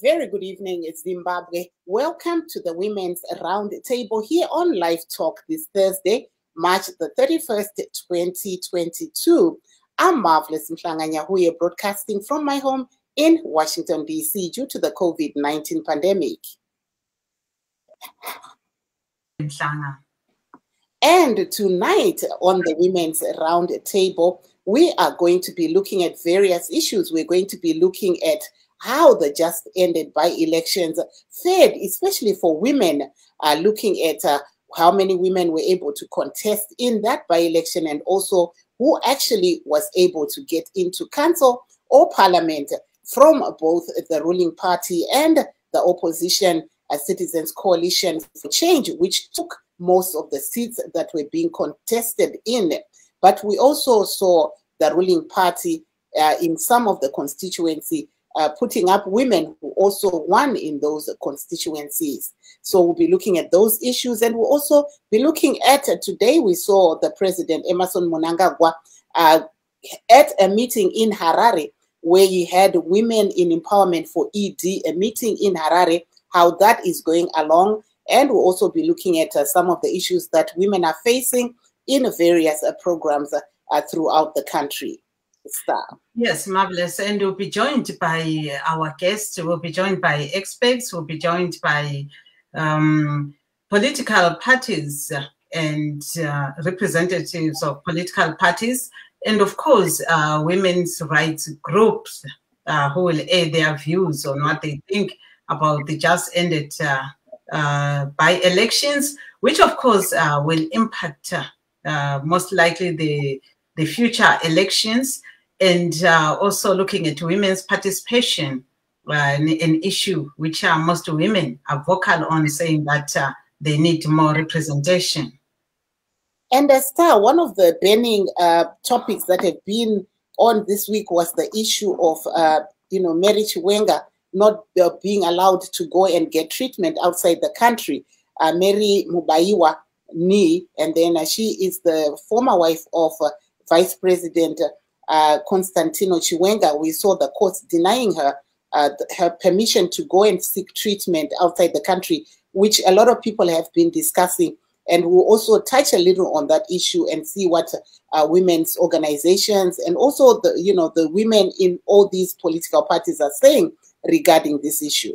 Very good evening, It's Zimbabwe. Welcome to the Women's Round Table here on Live Talk this Thursday, March the 31st, 2022. I'm Marvelous Mhlanganyahuye broadcasting from my home in Washington, D.C. due to the COVID 19 pandemic. And tonight on the Women's Round Table, we are going to be looking at various issues. We're going to be looking at how the just ended by elections. Fared, especially for women, uh, looking at uh, how many women were able to contest in that by election and also who actually was able to get into council or parliament from both the ruling party and the opposition uh, citizens coalition for change which took most of the seats that were being contested in. But we also saw the ruling party uh, in some of the constituency uh, putting up women who also won in those constituencies. So we'll be looking at those issues and we'll also be looking at uh, today we saw the president Emerson Mnangagwa uh, at a meeting in Harare where he had women in empowerment for ED, a meeting in Harare, how that is going along. And we'll also be looking at uh, some of the issues that women are facing in various uh, programs uh, throughout the country. Yes, marvelous. And we'll be joined by our guests. We'll be joined by experts. We'll be joined by um, political parties and uh, representatives of political parties. And of course, uh, women's rights groups uh, who will air their views on what they think about the just ended uh, uh, by elections, which of course uh, will impact most likely the, the future elections and uh, also looking at women's participation, uh, an, an, issue which uh, most women are vocal on, saying that uh, they need more representation. And Esther, one of the burning uh, topics that have been on this week was the issue of, uh, you know, Mary Chiwenga not being allowed to go and get treatment outside the country. Mary Mubaiwa Ni, and then she is the former wife of Vice President uh, Constantino Chiwenga, we saw the courts denying her uh, her permission to go and seek treatment outside the country, which a lot of people have been discussing. And we'll also touch a little on that issue and see what uh, women's organizations and also the you know the women in all these political parties are saying regarding this issue.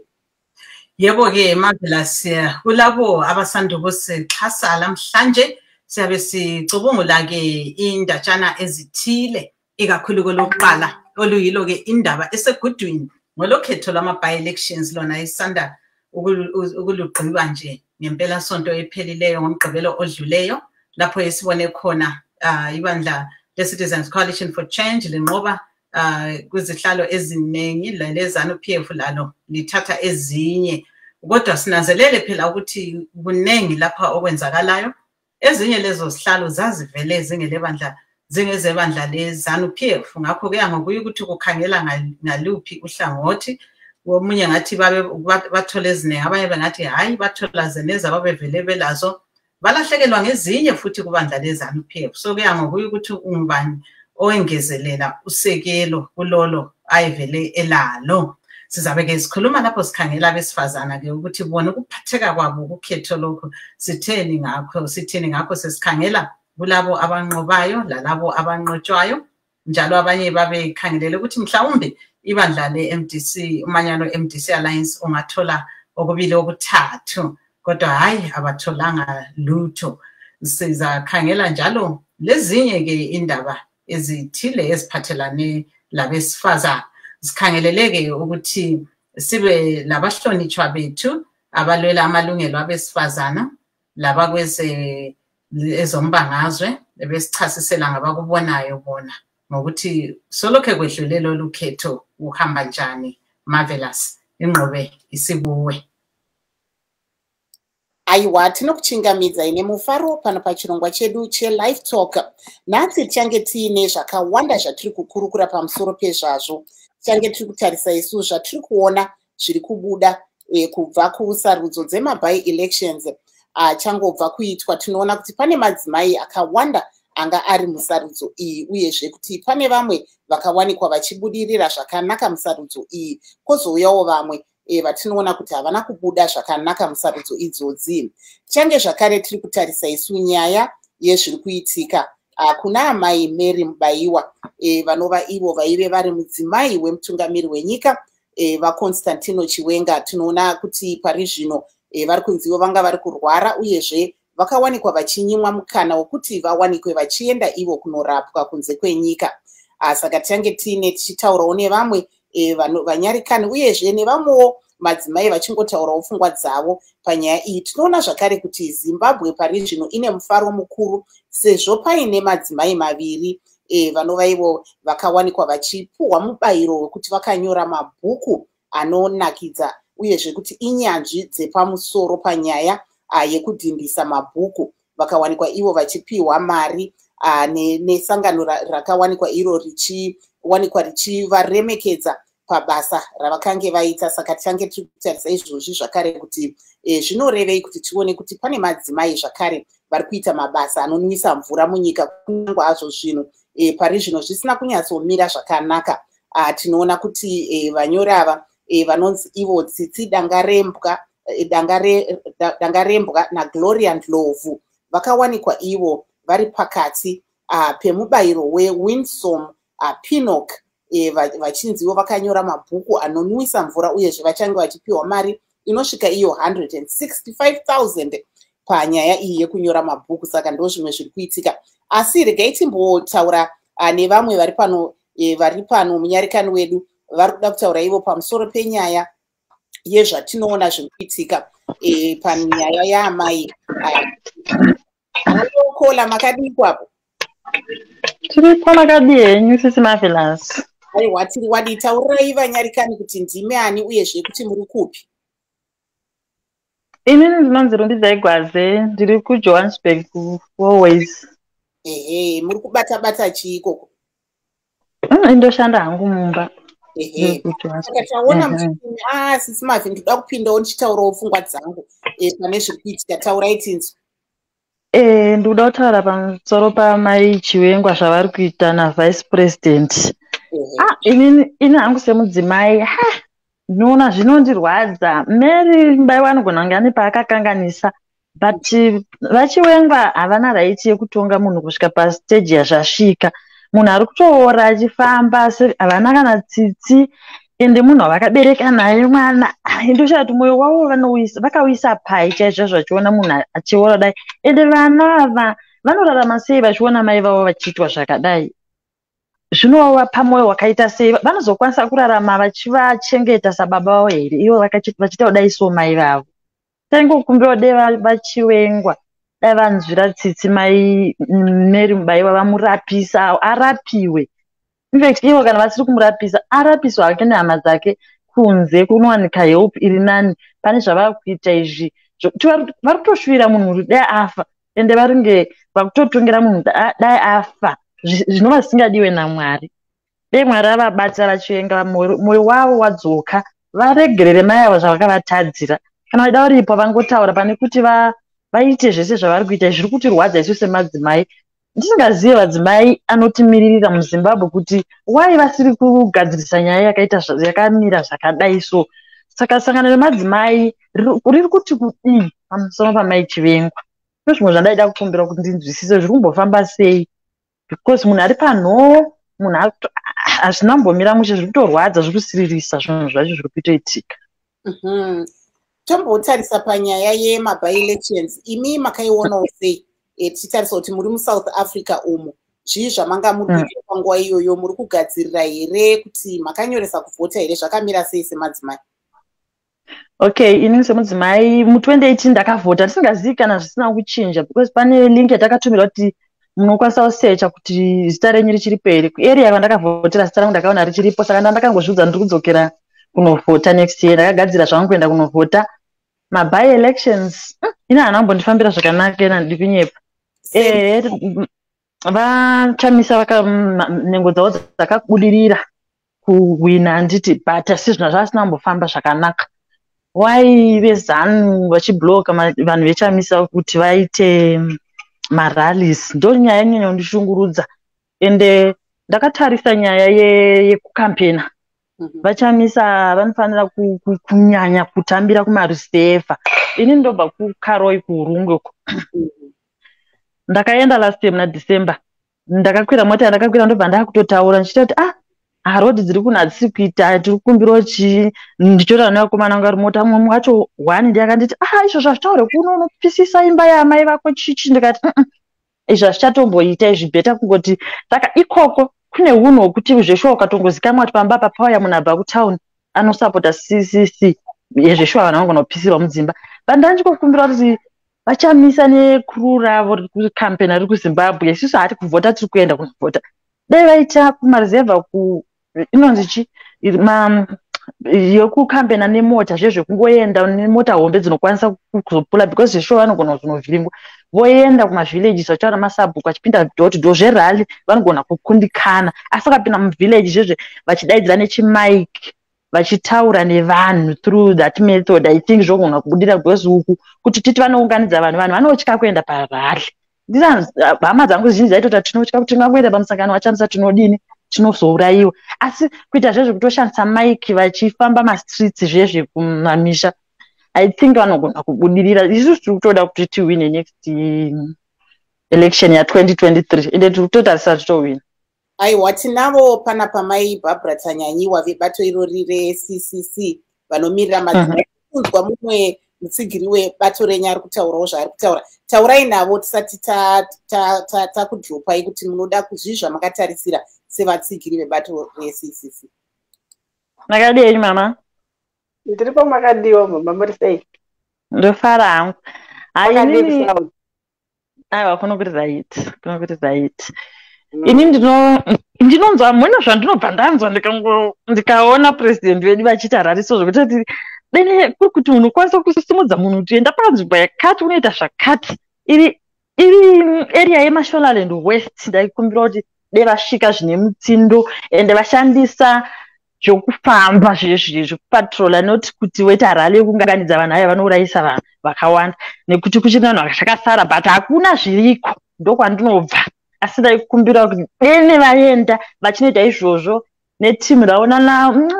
yebo ke marvelous kulabo abasanda ukusixhasa lamhlanje siyabe sicubungula ke indatshana ezithile ikakhulu kolokuqala oluyilo-ke indaba esegudwini ngolokhetho lwama-by-elections lona isanda ukulugqiba nje ngempela sonto ephelileyo ngomgqibelo odluleyo lapho esibone khona uh, ibandla le-citizens coalition for change linqoba uh, kwizihlalo eziningi lelezanu p f lalo lithatha ezinye. Kodwa sinanzelele phela ukuthi kuningi lapha okwenzakalayo. Ezinye lezo zihlalo zazivele zingelebandla njengezebandla lezanu p f. Ngakho kuya ngokuye ukuthi kukhangela ngaluphi uhlangothi. Omunye ngathi bathole eziningi abanye bengathi hhayi bathola zeneza babevele belazo. Balahlekelwa ngezinye futhi kubandla lezanu p f. So kuya ngokuye ukuthi ungubani owengezelela usekelo kulolo ayevele elalo. Sizabe-ke sikhuluma lapho sikhangela abesifazana-ke ukuthi bona ukuphatheka kwabo kukhetho lokhu sitheni ngakho sithini ngakho sesikhangela kulabo abanqobayo lalabo abanqotshwayo njalo abanye babekhangelele ukuthi mhlawumbe ibandla le-mdc umanyano mdc alliance ungathola okubili okuthathu. Kodwa hhayi abatholanga lutho. Sizakhangela njalo lezinye-ke indaba ezithile eziphathelane labesifazana sikhangeleleke ukuthi sibe labahlonitshwa bethu abalwela amalungelo abesifazana labakweze ezombangazwe besichasisela ngabakubonayo bona ngokuthi solokhe kwedlule lolu khetho uhamba njani marvelous. Ingqobe isibuwe. Aiwa tinokuchingamidza ine mufaro pano pachirongwa chedu chelife talk. Nhasi tichange tiine zvakawanda zvatiri kukurukura pamusoro pezvazvo. Tichange tiri kutarisa isu zvatiri kuona zviri kubuda e, kubva kusarudzo dzemaby elections achangobva kuitwa. Tinoona kuti pane madzimai akawanda anga ari musarudzo iyi uyezve kuti pane vamwe vakawanikwa vachibudirira zvakanaka musarudzo iyi. Kwozouyawo vamwe e, vatinoona kuti havana kubuda zvakanaka musarudzo idzodzi change zvakare tiri kutarisa isu nyaya yezviri kuitika. Kuna amai mary mubayiwa e, vanova ivo vaive vari mudzimai wemutungamiri wenyika e, vaconstantino chiwenga. Tinoona kuti pari zvino e, vari kunzivo vanga vari kurwara uyezve vakawanikwa vachinyimwa mukana wokuti vawanikwe vachienda ivo kunorapwa kunze kwenyika. Saka tiange tiine tichitaurawo nevamwe e, vanyarikani uyezve nevamwewo madzimai vachingotaurawo pfungwa dzavo panyaya iyi. Tinoona zvakare kuti zimbabwe pari zvino ine mufaro mukuru sezvo paine madzimai maviri e, vanova ivo vakawanikwa vachipuhwa mubayiro wekuti vakanyora mabhuku anonakidza uyezve kuti inyanzvi dzepamusoro panyaya yekudhindisa mabhuku. Vakawanikwa ivo vachipiwa mari nesangano rakawanikwa iro richiwanikwa richivaremekedza pabasa ravakange vaita. Saka tichange tiri kutarisa izvozvi zvakare kuti e, zvinorevei kuti tione kuti pane madzimai zvakare vari kuita mabasa anonwisa mvura munyika kunyange azvo zvinhu e, pari zvino zvisina kunyatsomira zvakanaka. Tinoona kuti e, vanyori ava e, vanonzi ivo tsitsi dangarembwa e, dangarembwa nagloria ndlovu. Vakawanikwa ivo vari pakati pemubayiro wewinsom pinock e, vachinziwo vakanyora mabhuku anonwisa mvura uyezve vachange vachipiwa mari inosvika iyo 165000 panyaya iyi yekunyora mabhuku saka ndo zvimwe zviri kuitika. Asi regai timbotaura nevamwe vari pano e, vari pano munyarikani wedu vari kuda kutaura ivo pamusoro penyaya yezvatinoona zviri kuitika e, panyaya yaamai. Okola makadikwapo tiripo makadi henyu sisi mavelasi aiwa tiri wadi taurirai vanyarikani kuti ndimi ani uyezve kuti muri kupi? Inini ndinonzi rumbidzai gwaze ndiri kujohannesburg kufoways ehe muri kubata bata chii ikoko? Indoshanda hangu mumba saka taona muchii a sisi mavhi ndinoda kupindawo ndichitaurawo pfungwa dzangu pane zviri kuitika taurai tinzwa e ndikuda kutaura pamusoro pamai chivengwa zvavari kuita navice president. Ah inini ini hangu semudzimai ndinoona zvinondirwadza mary mbaiwa anogona kunge ane paakakanganisa? But vachivengwa havana raiti yekutonga munhu kusvika pastage yazvasvika munhu ari kutoora achifamba havana kana tsitsi ende munhu wavakabereka naye mwana. Indoshaa kuti mwoyo wavo vakauisa pai chaizvo zvachiona munhu achiora dai. Ende vana ava vanorarama sei vachiona mai vavo vachiitwa zvakadai? Zvinovapa mwoyo wakaita sei? Vanozokwanisa kurarama vachivachengeta sababa vavo here? Ivo vachiita kudai so mai vavo. Taingokumbirawo dai vachivengwa dai vanzwira tsitsi mai mary mubayiwa vamurapisa arapiwe. Infact ivo kana vasiri kumurapisa arapiswa hake nehama dzake kunze kunowanika help iri nani. Pane zvavava kuita izvi vari kutoshuvira munhu uri dai afa ende varinge vakutotongera munhu dai afa. Zvinova zvisingadiwe namwari. Dei mwari avabata vachivenga mwoyo wavo wadzoka varegerere mai avo zvavakavatadzira kana vaida varipo vangotaura pane kuti vaite zvese zvavari kuita zviri kutirwadza isu semadzimai. Ndisingazive vadzimai anotimiririra muzimbabwe kuti wai vasiri kugadzirisa nyaya yakaita yakamira zvakadai so. Saka sangano remadzimai riri kuti kudii pamusoro pamai chivengwa ndo zvimwe zvandaida kukumbira kuti ndinzwisise zviri kumbofamba sei? Because munhu ari panhoo munhu hazvina kumbomira mushe zviri kutorwadza zviri kusiririsa zvinhu zvacho zviri kuitoitika tombotarisa panyaya yemabi-elections imi makaionawo sei? Tichitarisa kuti muri musouth africa umo zvii zvamanga muri kuita panguva iyoyo? Muri kugadzirira here kuti makanyoresa kuvhota here? Zvakamira sei semadzimai? Okay inini semudzimai mu2018 ndakavhota. Ndisingazivi kana zvisina kuchinja because pane link yatakatumira kuti munokwanisa kusecha kuti zita renyu richiri peri. Kuarea kwandakavhotera zita rangu ndakaona richiripo saka ndandakangozviudza ndiri kudzokera kunovhota next year. Ndakagadzira zvangu kuenda kunovhota mabi elections ine hana kumbondifambira zvakanaka ena ndipinyepa vachamisa nhengo dzavo dzakabudirira kuhwina handiti but asi zvina zvasina kumbofamba zvakanaka. Wai vezanu vachibloka vanhu vechamisa kuti vaite maralis ndo nyaya yanyanya kundishungurudza ende ndakatarisa nyaya yekukampena mhm. Vachamisa vanofanira kunyanya kutambira kumarusevha ini ndobva kukaroi kuurungweko mhm. ndakaenda last year muna december. Ndakakwira mota yandakakwira ndobva ndakutotaura ndichita kuti ah harodhi dziri kunhadzisi kuita tiri kukumbirawo chii? Ndichotaura nevakomana anga ri mota mumwe wacho hwani ndi akanditi ah izvo zvazvitaure kuno unopisisa imba yamai vako chichi? Ndikati izvo hazvichatomboita izvi bheta kungoti saka ikoko kune unhu hwokuti zveshuwa ukatongozikamwa kuti pamba papauya munhu abva kutauni anosapota ccc yezveshuwa vanhu vangona kupisirwa mudzimba. Vandandichikokumbira kuti vachamisa nekuru ravo rikukampeni riri kuzimbabwe isusu hati kuvhota tiri kuenda kunovhota dai vaita kumarezevha ku inonzi chi yokukambena nemota zvezvekungoenda nemota hombe dzinokwanisa kuzopula because zveshuwa vanogona kuzonovhiringwa voenda kumavhillages vachitaura masabhuku vachipinda do zverali vanogona kukundikana. Asi vakapinda muvhillage zvezve vachidaidzira nechimike vachitaura nevanhu through that method i think zvogona kubudira because uku kuti titi vanounganidza vanhu. Vanhu vanotya kuenda parali. Hama dzangu zhinji dzaitota tinotya kuti tingangoenda pamusangano vachamisa tinodini tinozouraiwa asi kuita zvezvekutoshandisa mike vachifamba mastreets zvezvekumamisha i think vanogona kubudirira isusu tiri kutoda kuti tiwine next election ya2023 ende tiri kutotarisa titowina aiwa tinavo pana pamai bhabra tanyanyiwa vebato irori reccc vanomirira makunzwa mhm. mumwe mutsigiri webato renyu ari kutaurawo zvaari kutaura. Taurai navo tisati takudropai kuti munoda kuzvii zvamakatarisira sevatsigiri vebato reccc makadii mama ndiri pamakadiwa mama muri sei? Ndofara hangu. Aiwa kuno kuri right kuno kuri right Mm. ini ndinonzwa mwena zvandinobva ndanzwa ndikaona purezidendi vedu vachiita rariso zvokuti kuti dene kuri kuti unokwanisa kusisimudza munhu kuti enda panzvimbo yakati unoita zvakati. Iri iri area yemashonaland west ndaikumbira kuti de vasvika zvine mutsindo ende vashandisa zvokufamba zvekupatrola noti kuti wetarali yekunganganidza vanhu aya vanourayisa vanhu vakawanda. Nekuti kuchiri vanhu zvakasara but hakuna zviriko ndokwandinobva asi ndaikumbira kuti dene vaenda vachinoita izvozvo netimu raonana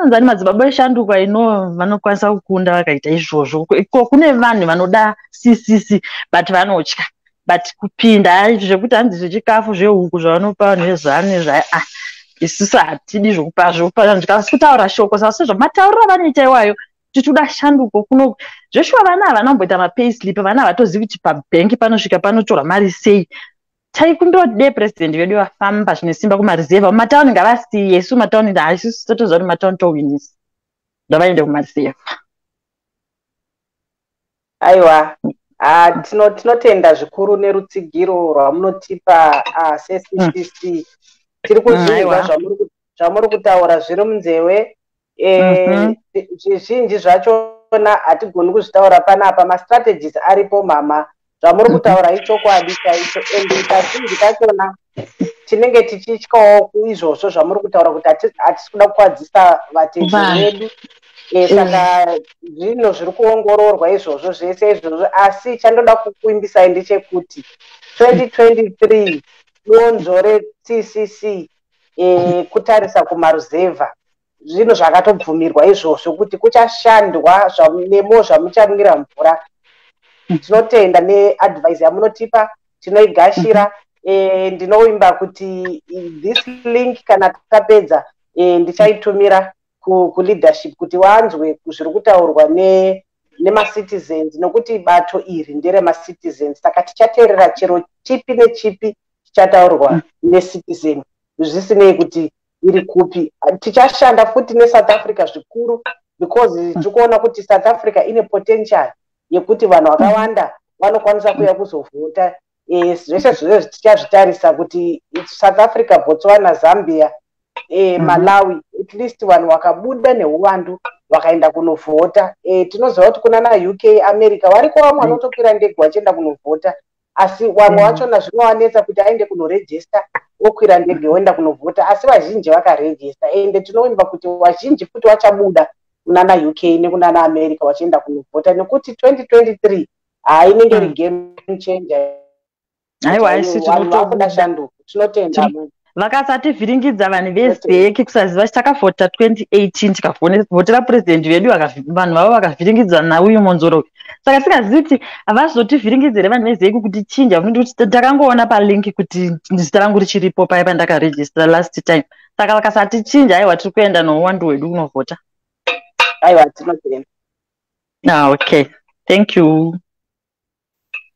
nzani madzibaba eshanduka ino vanokwanisa kukunda vakaita izvozvo. Iko kune vanhu vanoda ccc but vanotya. But kupinda zvekuti hanzi zvechikafu zvehuku zvavanopa vanhu vezane zva ah, isusu hatidi zvokupa zvokupa vanhu zvikafu asi kutaura shoko saka sezvo matauriro avanoita iwayo titoda shanduko kuno. Zveshuwa vana havana kumboita mapayslip vana havatozivi kuti pabhengi panosvika panotorwa mari sei. Taikumbira kuti dei purezidendi vedu vafamba zvine simba kumarizevha mumatauni ngavasiye isu matauni haisusu totoziva kuti matauni towinisa. Ndavaende kumarizevha aiwa tinotenda zvikuru nerutsigiro rwamunotipa seccc tiri kuzvinzwa zvamuri kutaura zviri munzewe e, mhm. zvizhinji zvachona hatigoni kuzvitaura panapa mastrategies aripo mama. Zvamuri kutaura ichokwadi chaicho ende kazhinji kachona tinenge tichityawo izvozvo zvamuri kutaura kuti hatisi kuda kukwadzisa vatendi vedu. E, saka zvino zviri kuongororwa izvozvo zvese izvozvo asi chandoda kukuimbisai ndechekuti 2023 donzo recccc e, kutarisa kumaruzevha. Zvinhu zvakatobvumirwa izvozvo kuti kuchashandwa nemo zvamuchamwira mvura. Tinotenda neadvise yamunotipa tinoigashira e, ndinovimba kuti this link kana tapedza e, ndichaitumira kuleadership kuti vanzwe zviri kutaurwa nemacitizens nokuti bato iri nderemacitizens saka tichateerera chero chipi nechipi chichataurwa necitizen. Zvisinei kuti iri kupi. Tichashanda futi nesouth africa zvikuru because tiri kuona kuti south africa ine potential yekuti vanhu vakawanda vanokwanisa kuuya kuzovhota. E, zvese zvose tichazvitarisa kuti south africa botswana zambia e, malawi at least vanhu vakabuda neuwandu vakaenda kunovhota. E, tinoziva kuti kuna nauk america variko vamwe vanotokwira ndege vachienda kunovhota asi vamwe vachona zvinovanetsa kuti aende kunorejista okwira ndege oenda kunovhota asi vazhinji vakarejista. Ende tinovimba kuti vazhinji futi vachabuda kunana uk nekunana america vachienda kunovhota nekuti 2023 hainenge iri game changer. Aiwa isi tinotenda vakasati vhiringidza vanhu vezeki kusaziva takavhota 2018 tikavhotera purezidendi vedu vanhu vavo vakavhiringidza nauyu monzoro saka tikazivi kuti havazotivhiringidzire vanhu vezeki kuti chinja kuti takangoona palinki kuti zita rangu richiripo paya pandakarejistera last time. Saka vakasati chinja aiwa tiri kuenda nouwandu hwedu kunovhota aiwa tinotenda ah, okay. Thank you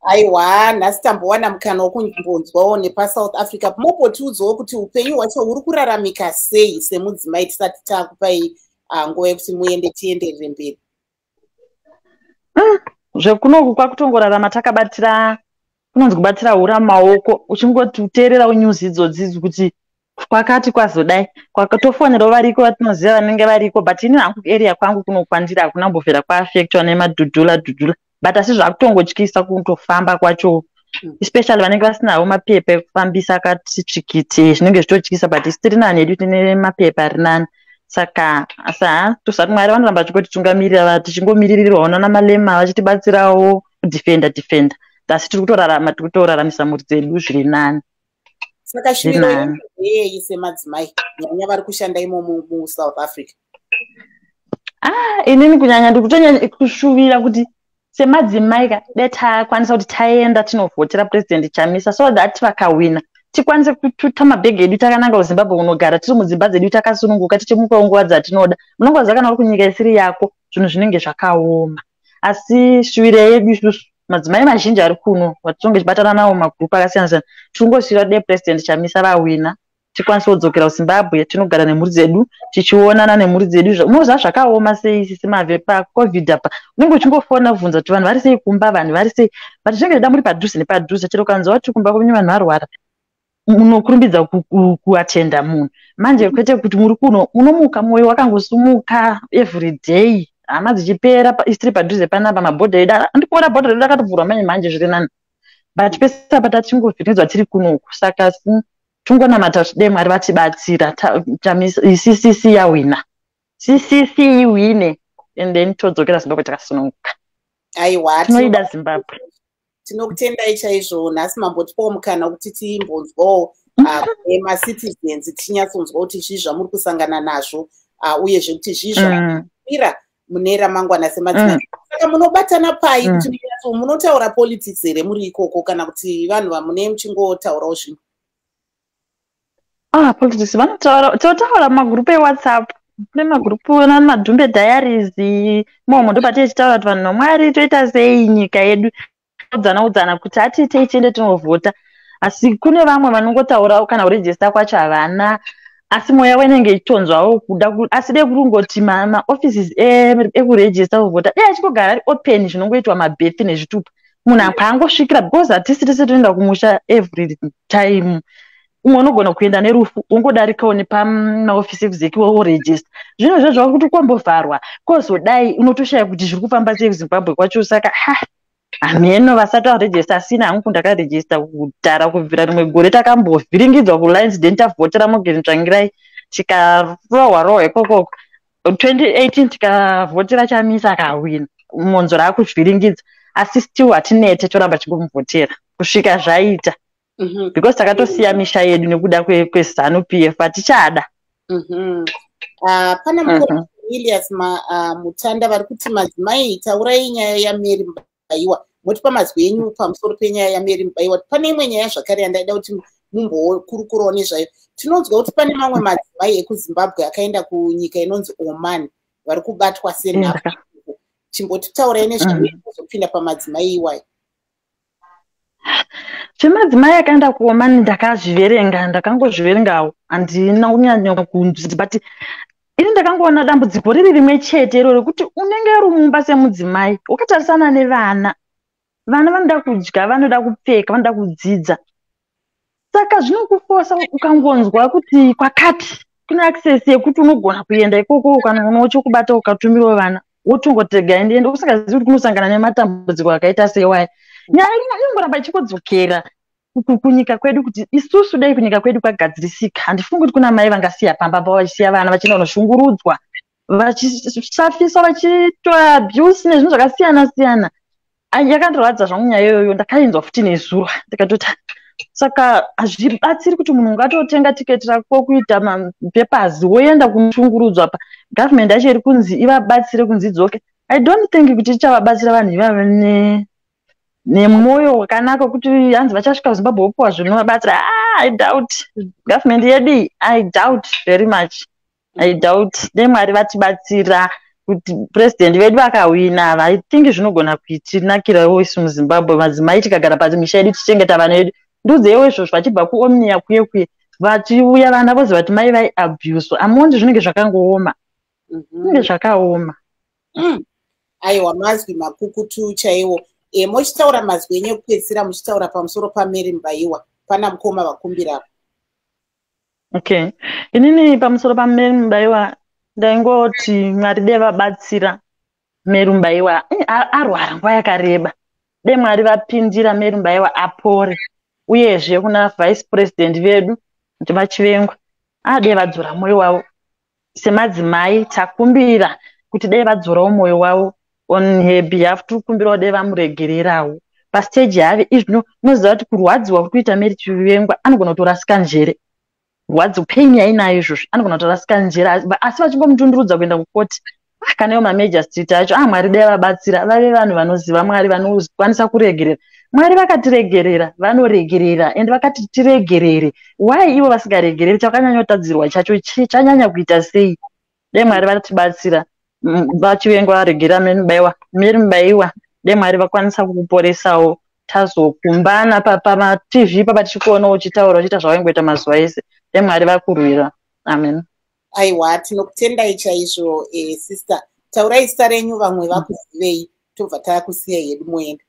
aiwa nhasi tambowana mukana wokumbonzwawo nepasouth africa. Mopotiudzawo kuti upenyu hwacho huri kuraramika sei semudzimai tisati taakupai ah, nguva yekuti muende tienderere mberi? Hmm, zvekunoku kwakutongorarama takabatira kunonzi kubatira hura maoko uchingoti uteererawo news idzodzi kuti kwakati kwazodai. Kwakatofonerawo variko vatinoziva vanenge variko but ini hangu area kwangu kunokwandira hakuna mbovhera kwaafectwa nemadhudhula dhudhula but asi zvakutongotyisa kutofamba kwacho hmm. especially vanenge vasinavo mapepa ekufambisa akati tsvikiti zvinenge zvitotyisa but isi tiri nani yedu tine mapepa ari nani. Saka ha tosati mwari vanoramba tungamirira tichingomiririrawo namalema vachitibatsirawo kudefenda defenda. Asi tiri kutorarama tiri kutoraramisa mhuri dzedu zviri nani. Saka shuviraiyei semadzimai nyanya vari kushanda imomo musouth africa. Ah inini kunyanya ndikutonyanya kushuvira kuti semadzimai ka de takwanisa kuti taenda tinovhotera purezidendi chamisa so that vakawina. Tikwanise kututa mabhegi edu takananga kuzimbabwe kunogara tiri mudzimba dzedu takasununguka tichimukawo nguva dzatinoda munonga zakana uri kunyika isiri yako zvinhu zvinenge zvakaoma. Asi shuvire yedu isusu madzimai mazhinji ari kuno vatinonge tichibatana nawo magurupu akasiyana siyana tirikungosvira de purezidendi chamisa vawina tikwanise kudzokera kuzimbabwe tinogara nemhuri dzedu tichionana nemhuri dzedu unoziva zvakaoma sei isi semave pacovid apa? Unenge uchingofona kubvunza kuti vanhu vari sei kumba vanhu vari sei but zvinenge zvida muri padhuze nepadhuze chero ukanzwa kuti kumba kwenyu vanhu varwara unokurumbidza kuatenda munhu manje kwete kuti muri kuno unomuka mwoyo wakangosumuka every day hama dzichipera isi tiri padhuze panapa mabhodha edu andikuona bhodha redu akatovhurwa manje manje zviri nani. But pese apa tachingovhiridzwa tiri kunoku saka tungonamata kuti dei mwari vatibatsira ccc yawina ccc iwine and then todzokera zimbabwe takasununguka. Aiwa tinoida zimbabwe. Tinokutendai chaizvo nhasi mambotipawo mukana wekuti timbonzwawo emacitizens tichinyatsonzwa kuti zvii zvamuri kusangana nazvo uyezve kuti zvii zvaira mune ramangwana semadzina mm. saka munobatana pai kuti mm. munotaura politics here muri ikoko kana kuti vanhu vamune muchingotaurawo zvinhu ah politics vanotaura totaura mumagurupu ewhatsapp. Kune magurupu namadhumbe diaries. Momo ndo patichitaura kuti vanhu nomwari toita sei nyika yedu. Udzana udzana kuti atiitei tiende tinovhota. Asi kune vamwe vanongotaurawo kana kurejista kwacho havana. Asi mweya wenenge ichitonzwawo kuda asi dei kurungoti maoffices ekurejista kuvhota dei achingogara ari open zvinongoitwa mabhethi nezvitupa. Munhu apaangosvikira because hatisi tese toenda kumusha every time umwe unogona kuenda nerufu ungodarikawo nepamaofisi ekuzeki worejista zvino zvo zvava kuti kwambovharwa kwozodai unotoshaya kuti zviri kufamba sei kuzimbabwe kwacho saka ha hameno vasati varejista asina hangu ndakarejista kudhara kubvira rimwe gore takambovhiringidzwa kulines then tavhotera mogeni tsvangirai tikarohwa rohwa ikokoko 2018 tikavhotera chamisa akawina. Monzo raakuzviringidza asi still hatinete toramba chingomuvhotera kusvika zvaita Mhm. because takatosiya misha yedu nekuda kwezanu p f hatichada mhm. ah, pana muilias ah, mutanda vari kuti madzimai taurai nyaya yamary mbaiwa. Motipa mazwi enyu pamusoro penyaya yamary mbaiwa. Pane imwe nyaya zvakare yandaida kuti mumbokurukurawo nezvayo tinonzwa kuti pane mamwe madzimai ekuzimbabwe akaenda kunyika inonzi oman vari kubatwa senhau chimbotitaurai nezvaozopinda mm. pamadzimai iwayo zvemadzimai akaenda kuomani ndakazviverenga ndakangozviverengawo. Handina kunyanya kunzi but ini ndakangoona dambudziko riri rimwe chete iro rekuti unenge uri mumba semudzimai wakatarisana nevana. Vana vanoda kudya vanoda kupfeka vanoda kudzidza. Saka zvinokufosa ukangonzwa kuti kwakati kune access yekuti unogona kuenda ikoko kana unowo chokubata ukatumirawo vana wotongotega endiende usingazivi kuti kunosangana nematambudziko akaita sewaya nyaya inongoramba ichikodzokera kunyika kwedu kuti isusu dai kunyika kwedu kwagadzirisika. Handifungi kuti kuna mai vangasiya pamba pa vachisiya vana vachienda kunoshungurudzwa. Vachisafiswa vachitoabuse nezvinhu zvakasiyana siyana yakandirwadza zvangu nyaya iyoyo ndakainzwa futi nezuro ndikatoti saka hazvibatsiri kuti munhu ungatotenga tiketi rako kuita mapepers woenda kunoshungurudzwa pa gavhumendi yacho iri kunzi ivabatsire kunzi dzoke i don't think kuti ichavabatsira vanhu ivava nemwoyo wakanaka kuti hanzi vachasvika kuzimbabwe vopiwa zvinovabatsira ah, i doubt gavhumendi yedu iyi i doubt very much. I doubt. Nemwari vatibatsira kuti purezidendi vedu vakawina. Havaitingi zvinogona kuitinakirawo isu muzimbabwe. Madzimai tikagara pamisha yedu tichengeta vana vedu. Ndudzewo izvozvo vachibva kuomnia kuye kuye vachiuya vana vozi vati mai vai abuse amuondi zvinenge zvakangooma. Zvinenge zvakaoma. Mm. aiwa mazwi makukutu chaiwo e, muchitaura mazwi enyu ekupedzisira muchitaura pamusoro pamary mbaiwa pana mukoma vakumbirapo okay. Inini pamusoro pamary mbaiwa ndaingoti mwari de vabatsira mary mbaiwa. Eh, arwara nguva yakareba. De mwari vapindira mary mbaiwa apore uyezve kuna vice president vedu kuti vachivengwa. Ade vadzora mwoyo wavo. Semadzimai takumbira kuti dai vadzorawo mwoyo wavo on her behalf tiri kukumbirawo dai vamuregererawo. Pasteji yave izvino unoziva kuti kurwadziwa kuri kuita mary chivengwa anogona kutorasika njere rwadzi pain yainayo izvozvo anogona kutorasika njere asi vachingomutundurudza kuenda kukoti kana iwo mamajor street acho ah mwari dai vabatsira vave vanhu vanoziva mwari vanokwanisa kuregerera. Mwari vakatiregerera vanoregerera ende vakati tiregerere. Wai ivo vasingaregereri? Chakanyanyotadzirwa chacho chanyanya kuita sei? Dai mwari vatibatsira vachivenga varegera meri mubayiwa meri mubayiwa dai mwari vakwanisa kukuporesawo. Tazokumbana pamatv papa tichikuona uchitaura uchiita zvawaingoita mazuva ese. Dai mwari vakurwira. Amen. Aiwa tinokutendai chaizvo e, sister. Taurai zita renyu vamwe vakuzivei tobva takusiya hedu muenda.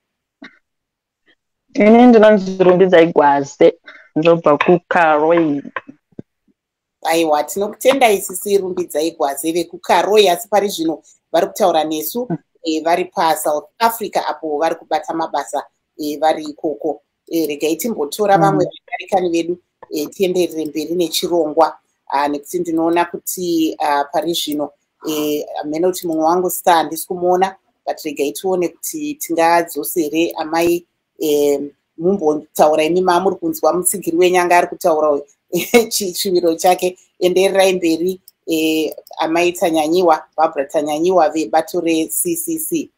Ini ndinonzirumbidzai gwaze ndobva kukaroi aiwa tinokutendai sisi rumbidzai gwaze vekukaroi asi pari zvino vari kutaura nesu e, vari pasouth africa apo vari kubata mabasa e, vari ikoko. E, regai timbotora mm. vamwe vadarikani vedu e, tienderere mberi nechirongwa. Nekuti ndinoona kuti uh, pari zvino amene e, kuti mumwe wangu sta handisi kumuona but regai tione kuti tingadzosere amai e, mumbotaura imi maa muri kunzwa mutsigiri wenyanga ari kutaura chiviro chake endererai mberi e, amai tanyanyiwa babra tanyanyiwa vebato reccc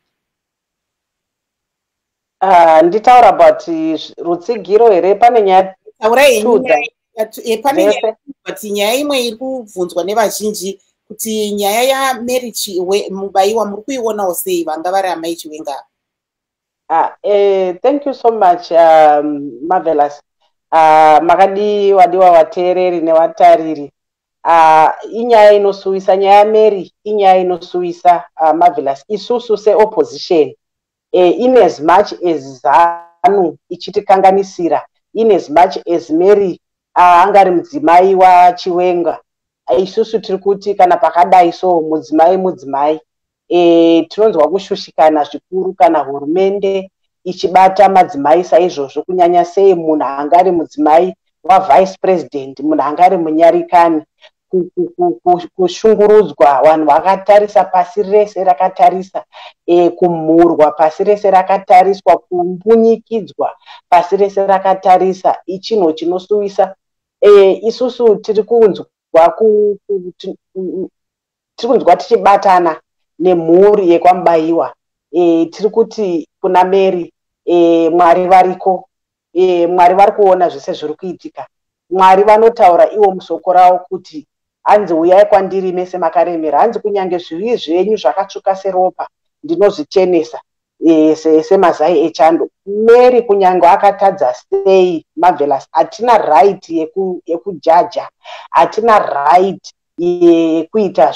uh, nditaura about rutsigiro here? Pane nyaya taurai pane nyaya but nyaya imwe iri kubvunzwa nevazhinji kuti nyaya yamary mubayiwa muri kuionawo sei vanga vari amai chiwenga? Ah, eh, thank you so much um, marvelous uh, makadiwadiwa vateereri nevatariri. Uh, inyaya inosuwisa nyaya yamary inyaya inosuwisa uh, marvelous. Isusu seopposition. Uh, in as much as zanu ichitikanganisira in as much as mary angari mudzimai wachiwenga isusu tiri kuti kana pakadai so mudzimai mudzimai. E, tinonzwa kushushikana zvikuru kana hurumende ichibata madzimai saizvozvo. Kunyanya sei munhu angari mudzimai wavice president munhu angari munyarikani kushungurudzwa vanhu vakatarisa pasi rese rakatarisa e, kumhurwa pasi rese rakatariswa kumbunyikidzwa pasi rese rakatarisa. Ichinhu chinosuwisa e, isusu tiri kunzwa tiri kunzwa tichibatana nemhuri yekwamubayiwa e, tiri kuti kuna mary e, mwari variko? E, mwari vari kuona zvese zviri kuitika. Mwari vanotaura ivo musoko ravo kuti hanzi uyai kwandiri mese makaremera hanzi kunyange zvivi zvenyu zvakatsvuka seropa ndinozvichenesa e, semazai se echando. Mary kunyange akatadza sei marvelous hatina right yekujaja hatina right yekuita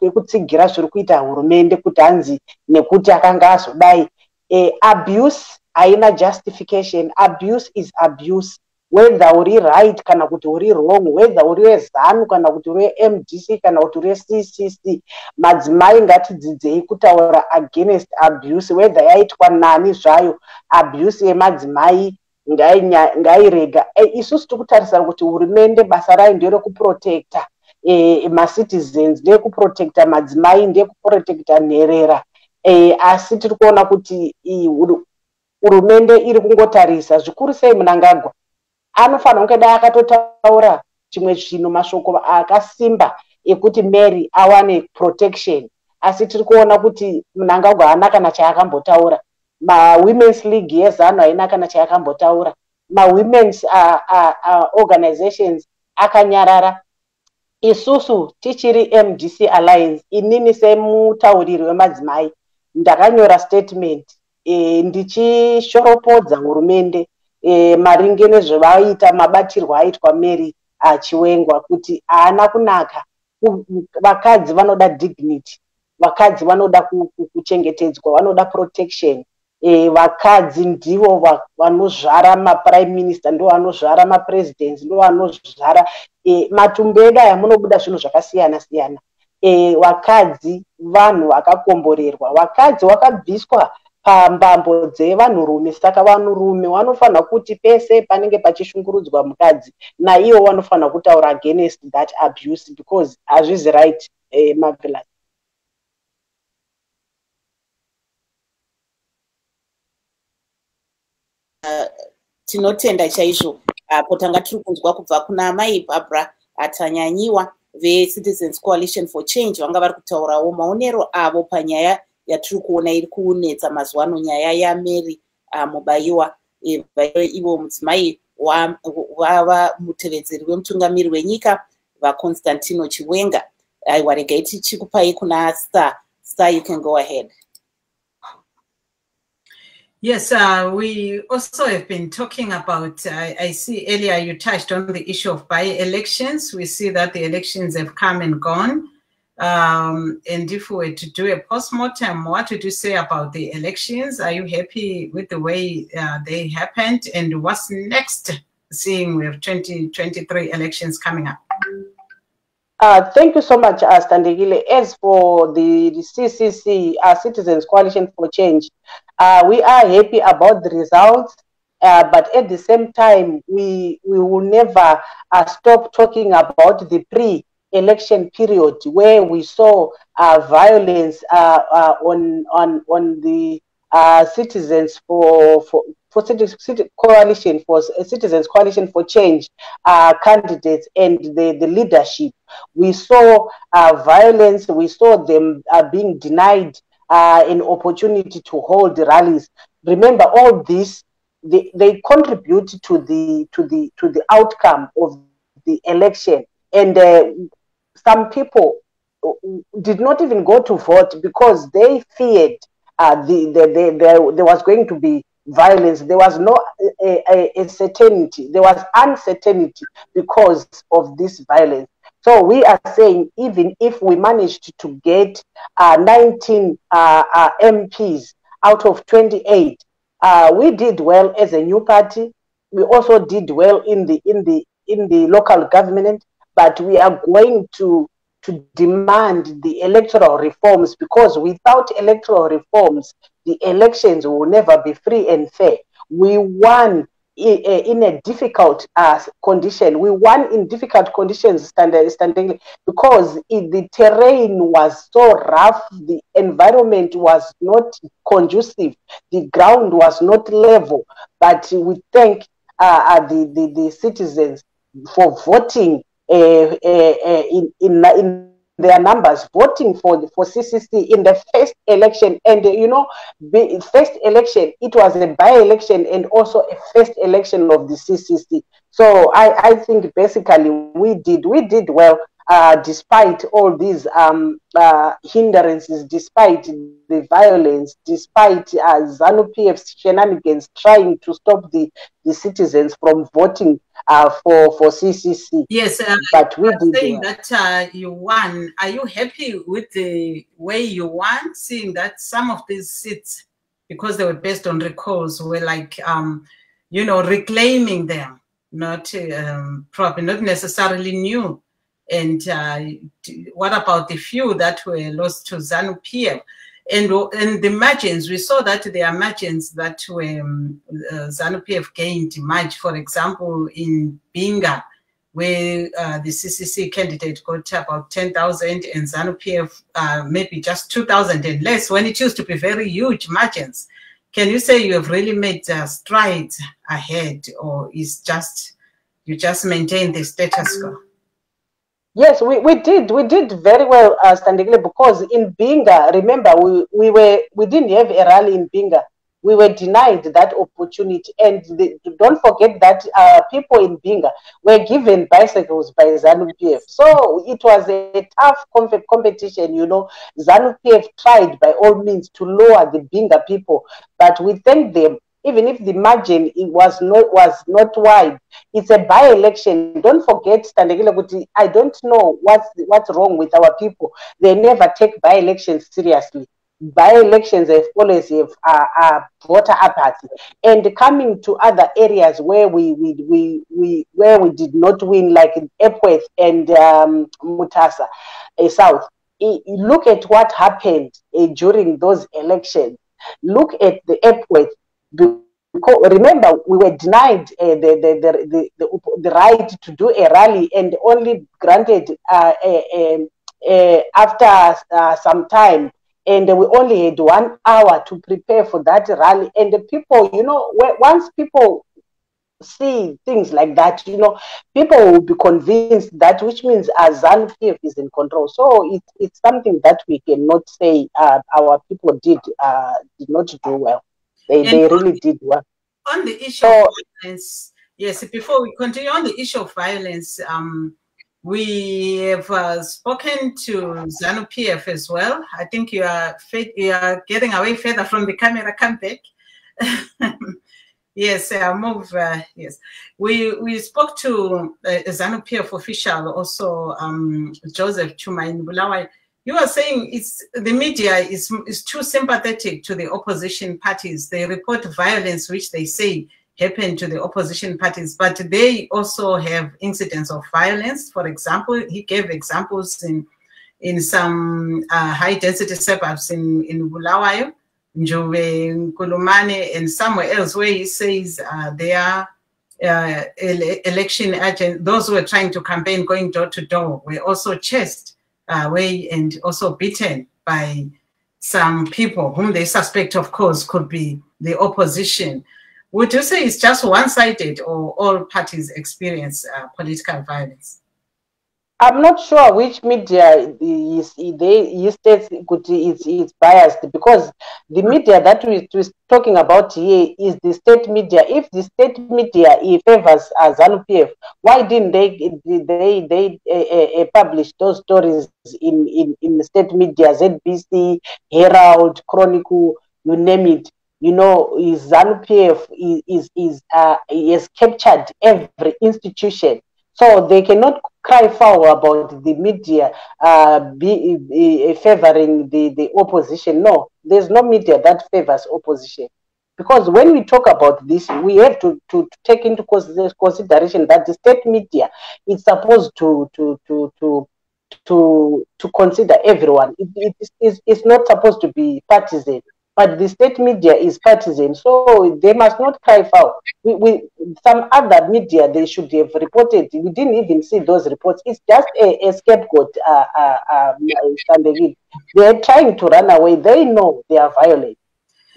yekutsigira zviri kuita hurumende kuti hanzi nekuti akanga azodai. E, abuse haina justification. Abuse is abuse. Whether uri right kana kuti uri wrong whether uri wezanu kana kuti uri wemdc kana kuti uri weccc madzimai ngatidzidzei kutaura against abuse whether yaitwa nani zvayo. Abuse yemadzimai ngairega. E, isusu tiri kutarisira kuti hurumende basa rayo nderekuprotecta e, macitizens ndeyekuprotecta madzimai ndeyekuprotecta nherera. E, asi tiri kuona kuti hurumende iri kungotarisa zvikuru sei munangagwa? Anofanira kunge dai akatotaura chimwe zvinhu mashoko akasimba ekuti mary awane protection. Asi tiri kuona kuti munangagwa haana kana chaakambotaura mawomens league yezano haina kana chayakambotaura. Mawomens uh, uh, uh, organizations akanyarara isusu tichiri mdc alliance inini semutauriri wemadzimai. Ndakanyora statement e, ndichishoropodza hurumende e, maringe nezvevaita mabatirwo aitwa mary achivengwa kuti haana kunaka. Vakadzi vanoda dignity vakadzi vanoda kuchengetedzwa vanoda protection e, vakadzi ndivo vanozvara maprime minister ndo vanozvara mapresidents ndo vanozvara e, matumbu edu aya munobuda zvinhu zvakasiyana siyana e, vakadzi vanhu vakakomborerwa. Vakadzi vakabviswa pambambo dzevanhurume saka vanhurume vanofanira kuti pese panenge pachishungurudzwa mukadzi naivo vanofanira kutaura against that abuse because hazvizi right eh, mavelas tinotenda chaizvo. Apo tanga tiri kunzwa kubva kuna mai barbara atanyanyiwa vecitizens coalition for change vanga vari kutaurawo maonero avo panyaya yatiri kuona iri kunetsa mazuva ano nyaya yamary mubayiwa e, ivo mudzimai wava mutevedzeri wemutungamiri wenyika vaconstantino chiwenga. Aiwa regai tichikupai kuna star star you can go ahead Yes, uh, we also have been talking about, uh, I see earlier you touched on the issue of by-elections. We see that the elections have come and gone. Um, and if we were to do a post-mortem, what would you say about the elections? Are you happy with the way uh, they happened? And what's next, seeing we have 2023 elections coming up? Uh, thank you so much, uh. As for the, the CCC, uh, Citizens Coalition for Change, uh, we are happy about the results, uh, but at the same time, we, we will never uh, stop talking about the pre-election period where we saw uh, violence uh, uh, on, on, on the citizens for, for, for city coalition for citizens coalition for change uh, candidates and the, the leadership. We saw uh, violence. We saw them uh, being denied uh, an opportunity to hold rallies remember all this they, they contribute to the to the to the outcome of the election and uh, some people did not even go to vote because they feared uh, the, the, the, the, there was going to be violence. There was no a, a, a, certainty. There was uncertainty because of this violence. So we are saying even if we managed to get uh, 19 uh, uh, MPs out of 28, uh, we did well as a new party. We also did well in the in the in the local government, but we are going to to demand the electoral reforms because without electoral reforms, the elections will never be free and fair. We won in a difficult uh, condition. We won in difficult conditions, standing because it, the terrain was so rough, the environment was not conducive, the ground was not level. But we thank uh, uh the, the, the citizens for voting uh, uh, uh, in, in, in their numbers voting for the, for CCC in the first election. And uh, you know, the first election, it was a by-election and also a first election of the CCC. So I, I think basically we did we did well uh, despite all these um, uh, hindrances, despite the violence, despite uh, ZANU PF's shenanigans trying to stop the, the citizens from voting uh, for, for CCC. Yes, uh, but we did saying well. that uh, you won. Are you happy with the way you won, seeing that some of these seats, because they were based on recalls, were like, um, you know, reclaiming them, not um, probably not necessarily new and uh, what about the few that were lost to ZANU PF? And, and the margins, we saw that there are margins that were um, uh, ZANU PF gained much, for example, in Binga, where uh, the CCC candidate got about 10,000 and ZANU PF uh, maybe just 2,000 and less, when it used to be very huge margins. can you say you have really made uh, strides ahead or is just you just maintain the status quo? Yes, we, we did. We did very well, uh, Standigile, because in Binga, remember, we, we were we didn't have a rally in Binga. We were denied that opportunity. And the, don't forget that uh, people in Binga were given bicycles by ZANU PF. So it was a tough com- competition, you know. ZANU PF tried by all means to lower the Binga people, but we thank them even if the margin it was not was not wide. It's a by-election. Don't forget, I don't know what's what's wrong with our people. They never take by-elections seriously. By-elections have always have uh, uh, voter apathy, and coming to other areas where we we, we, we where we did not win, like Epworth and um, Mutasa, uh, South. Look at what happened uh, during those elections. Look at the Epworth because remember we were denied uh, the, the, the, the, the, right to do a rally and only granted uh, uh, uh after uh, some time. And we only had one hour to prepare for that rally. And the people you know once people see things like that you know people will be convinced that which means azan is in control. So it, it's something that we cannot say uh, our people did did not do well they, they really did well. On the issue so, of violence, yes, before we continue on the issue of violence, um, we have uh, spoken to ZANU PF as well. I think you are you are getting away further from the camera. Come back. yes, uh, move. Uh, yes, we we spoke to uh, ZANU PF official, also um, Joseph Chuma in Bulawayo you are saying it's the media is, is too sympathetic to the opposition parties. They report violence, which they say happened to the opposition parties, but they also have incidents of violence. For example, he gave examples in in some uh, high density suburbs in, in Bulawayo, Njuve, Kulumane, and somewhere else where he says uh, they are uh, ele election agents, those who are trying to campaign going door to door, were also chased away and also beaten by some people whom they suspect, of course, could be the opposition. Would you say it's just one-sided or all parties experience uh, political violence? I'm not sure which media is they states it's, it's biased because the media that we talking about here is the state media. If the state media favors ZANU PF, why didn't they they they uh, uh, publish those stories in, in, in the state media, ZBC, Herald, Chronicle, you name it? You know, ZANU PF is is, is uh, has captured every institution so they cannot cry foul about the media uh, be, be, favoring the, the opposition. No, there's no media that favors opposition. Because when we talk about this, we have to, to, to take into consideration that the state media is supposed to, to, to, to to to consider everyone. It, it, it's, it's not supposed to be partisan but the state media is partisan, so they must not cry foul. We, we, some other media they should have reported. We didn't even see those reports. It's just a, a scapegoat. Uh, uh, uh, They're trying to run away. They know they are violent.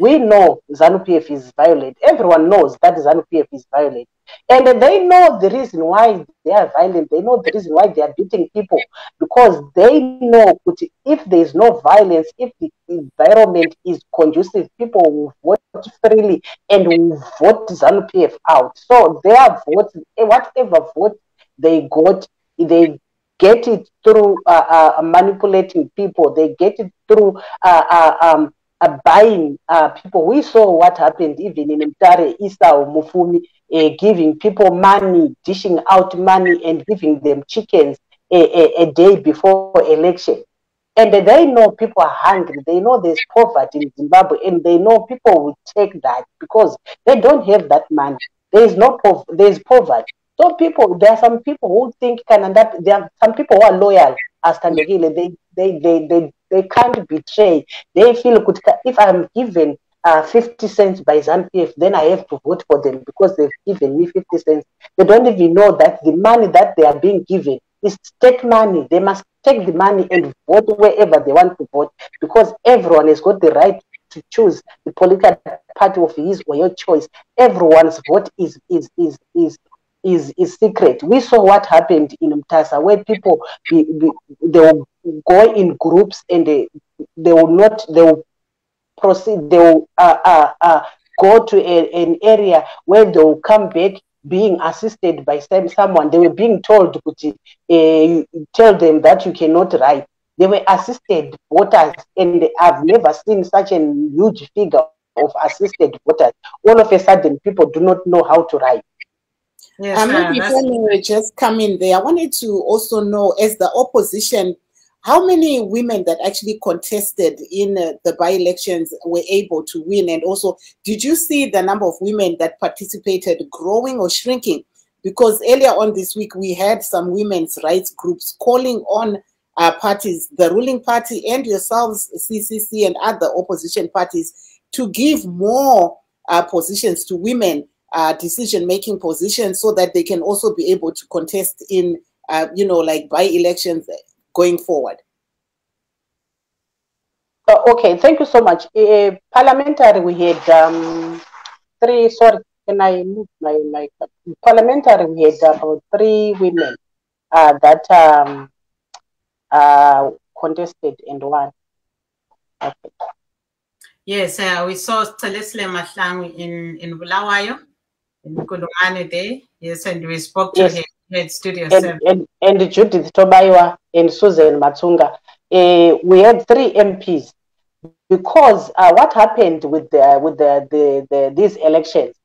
We know ZANU PF is violent. Everyone knows that ZANU PF is violent. And they know the reason why they are violent. They know the reason why they are beating people because they know if there is no violence, if the environment is conducive, people will vote freely and will vote ZANU PF out. So their votes, whatever vote they got, they get it through uh, uh, manipulating people. They get it through uh, uh um, uh, buying uh, people. We saw what happened even in Mtare, Isao, Mufumi, uh, giving people money, dishing out money and giving them chickens a, a, a, day before election. And they know people are hungry. They know there's poverty in Zimbabwe, and they know people will take that because they don't have that money. There is no pov- there is poverty. So people, there are some people who think can that there are some people who are loyal as Tandegile. They they they they they can't betray. They feel good if I'm given uh, 50 cents by ZANPF, then I have to vote for them because they've given me 50 cents. They don't even know that the money that they are being given is state money. They must take the money and vote wherever they want to vote because everyone has got the right to choose the political party of his or your choice. Everyone's vote is is is is is, is secret. We saw what happened in Mtasa, where people be, be, they will go in groups and they they will not they will proceed. They will uh, uh, uh, go to a, an area where they will come back being assisted by some, someone. They were being told to uh, tell them that you cannot write. They were assisted voters, and I've never seen such a huge figure of assisted voters. All of a sudden, people do not know how to write. Yes, um, before just come in there, I wanted to also know, as the opposition, how many women that actually contested in uh, the by-elections were able to win? And also, did you see the number of women that participated growing or shrinking? Because earlier on this week, we had some women's rights groups calling on uh, parties, the ruling party and yourselves, CCC and other opposition parties, to give more uh, positions to women, uh, decision-making positions, so that they can also be able to contest in, uh, you know, like by-elections going forward? Uh, okay, thank you so much. Uh, parliamentary, we had um, three, sorry, can I move my, my parliamentary, we had about three women uh, that um, uh, contested and won. Okay. Yes, uh, we saw Celestle Mahlangu in, in Bulawayo, Day. Yes, and we spoke to yes. him Studio and, and, and, Judith Tobaiwa and Susan Matsunga. Uh, we had three MPs because uh, what happened with the, with the, the, the, these elections,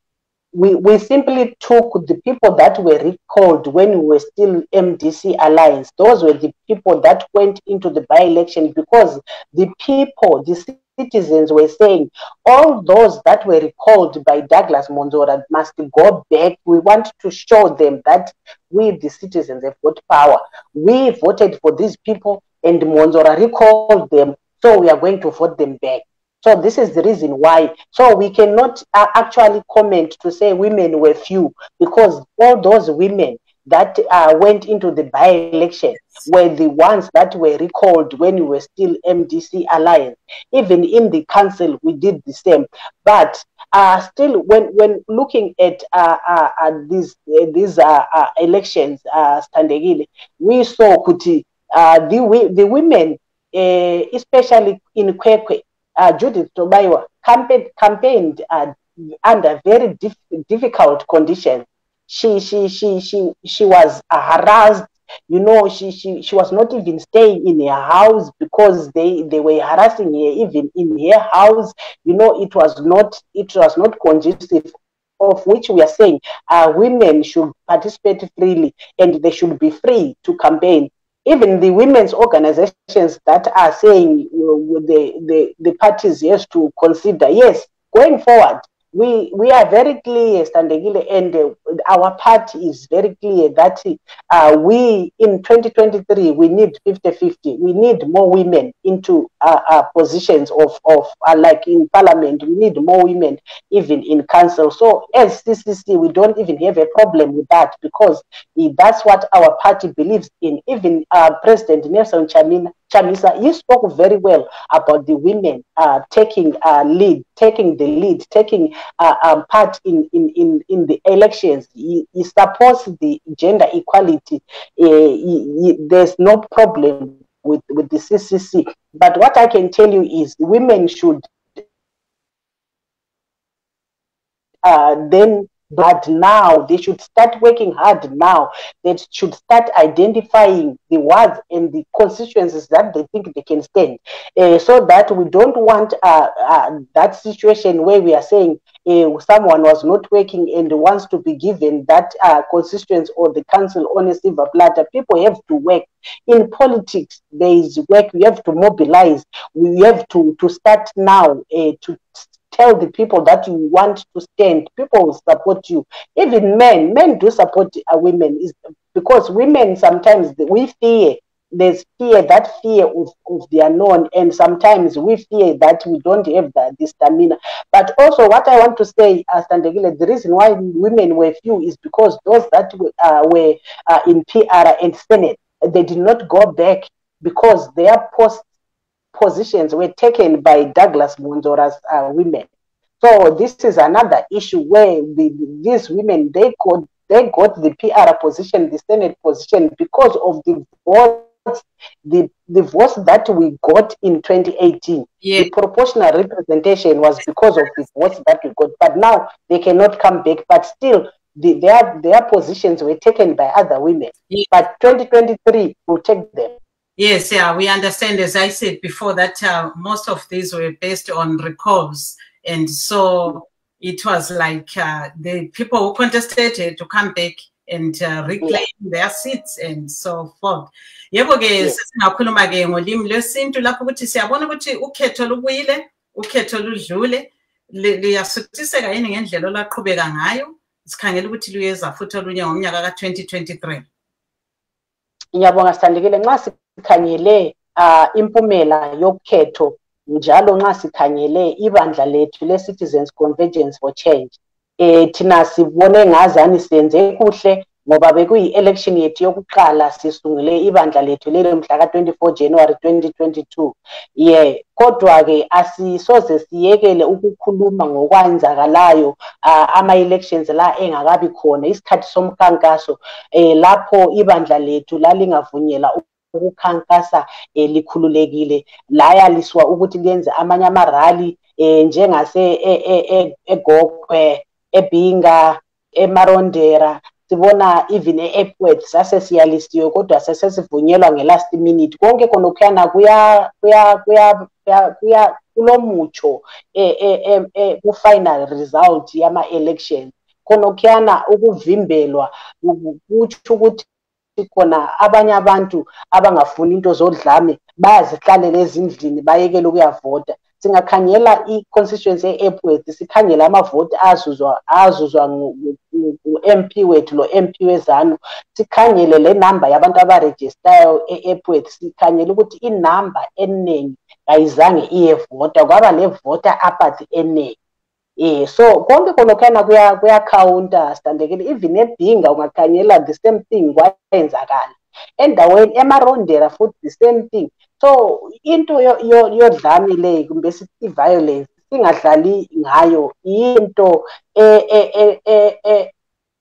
we, we simply took the people that were recalled when we were still MDC Alliance. Those were the people that went into the by-election because the people, the citizens were saying all those that were recalled by Douglas Monzora must go back. We want to show them that we, the citizens, have got power. We voted for these people and Monzora recalled them, so we are going to vote them back. So this is the reason why. So we cannot uh, actually comment to say women were few because all those women that uh, went into the by-election were the ones that were recalled when we were still MDC alliance. Even in the council, we did the same. But uh, still, when when looking at uh, uh, uh these uh, these elections, uh, Standegile, we saw Kuti, the the women, especially in Kwekwe, Judith Tobaiwa, campaigned, campaigned under very dif difficult conditions she she she she she was harassed. You know she she she was not even staying in her house because they they were harassing her even in her house. You know it was not it was not conducive of which we are saying uh, women should participate freely and they should be free to campaign. Even the women's organizations that are saying you know, the, the the parties yes to consider yes going forward we we are very clear, Standegile, and uh, our party is very clear that uh, we in 2023 we need 50-50. We need more women into uh, uh positions of of uh, like in parliament. We need more women even in council. So as CCC, we don't even have a problem with that because that's what our party believes in. Even uh, President Nelson Chamina Chamisa, you spoke very well about the women uh, taking uh, lead, taking the lead, taking uh, um, part in, in, in, in the elections. He, he supports the gender equality. Uh, he, he, there's no problem with, with the CCC. But what I can tell you is women should uh, then but now they should start working hard now. They should start identifying the words and the constituencies that they think they can stand. Uh, so that we don't want uh, uh, that situation where we are saying uh, someone was not working and wants to be given that uh, or the council on a silver platter. People have to work. In politics, there is work. We have to mobilize. We have to, to start now uh, to tell the people that you want to stand, people will support you. Even men, men do support uh, women is because women sometimes we fear. There's fear, that fear of, of the unknown, and sometimes we fear that we don't have the, the stamina. But also, what I want to say, uh, Standegile, the reason why women were few is because those that uh, were uh, in PR and Senate, they did not go back because their posts positions were taken by Douglas Monzora's uh, women. So this is another issue where the, these women they got they got the PR position, the Senate position because of the votes, the the votes that we got in 2018. Yeah. The proportional representation was because of the votes that we got, but now they cannot come back. But still, the, their their positions were taken by other women. Yeah. But 2023 will take them. Yes, yeah, we understand. As I said before, that uh, most of these were based on recalls, and so it was like uh, the people who contested to come back and uh, reclaim yeah. their seats and so forth. yebo ke sesingakhuluma ke ngolimi lwesintu lapho ukuthi siyabona ukuthi ukhetho lubuyile ukhetho ludlule liyasuthiseka yini ngendlela olwaqhubeka ngayo sikhangela ukuthi luyeza futhi olunye ngomnyaka ka-2023 ngiyabonga sithandekile nxa sikhangele uh, impumela yokhetho njalo nxa sikhangele ibandla lethu le-citizens convergence for change um thina sibone ngazani senze kuhle ngoba bekuyi-election yethu yokuqala sisungule ibandla lethu lelo mhla ka-24 january 2022 ye yeah. kodwa-ke asisoze siyekele ukukhuluma ngokwenzakalayo uh, ama-elections la engakabi khona isikhathi somkhankaso um lapho ibandla lethu lalingavunyela ukukhankasa um likhululekile layaliswa ukuthi lenze amanye amarali um njengase egokwe ebhinga emarondera sibona even e-epworth sase siyalisiwe kodwa sesesivunyelwa nge-last minute. Konke khonokhuyana kulomutsho ku-final result yama-election khonokhuyana ukuvimbelwa kutsho ukuthi khona abanye abantu abangafuni into zodlame bayazihlalela ezindlini bayekele ukuyavota singakhangela i-constituency ye-epworth sikhangele amavoti azuzwa azuzwa ngu-m p wethu lo-m p wezanu. Sikhangele le namba yabantu abarejistayo e-epworth sikhangele ukuthi inamba eningi ayizange iyevota kwaba nevota apathy eningi um so konke khonokhana kuyakhawunta sitandekile even ebhinga ungakhangela the same thing kwayenzakala. Endaweni emarondera futhi the same thing so into yodlame le kumbe i-violence singadlali ngayo into e, e,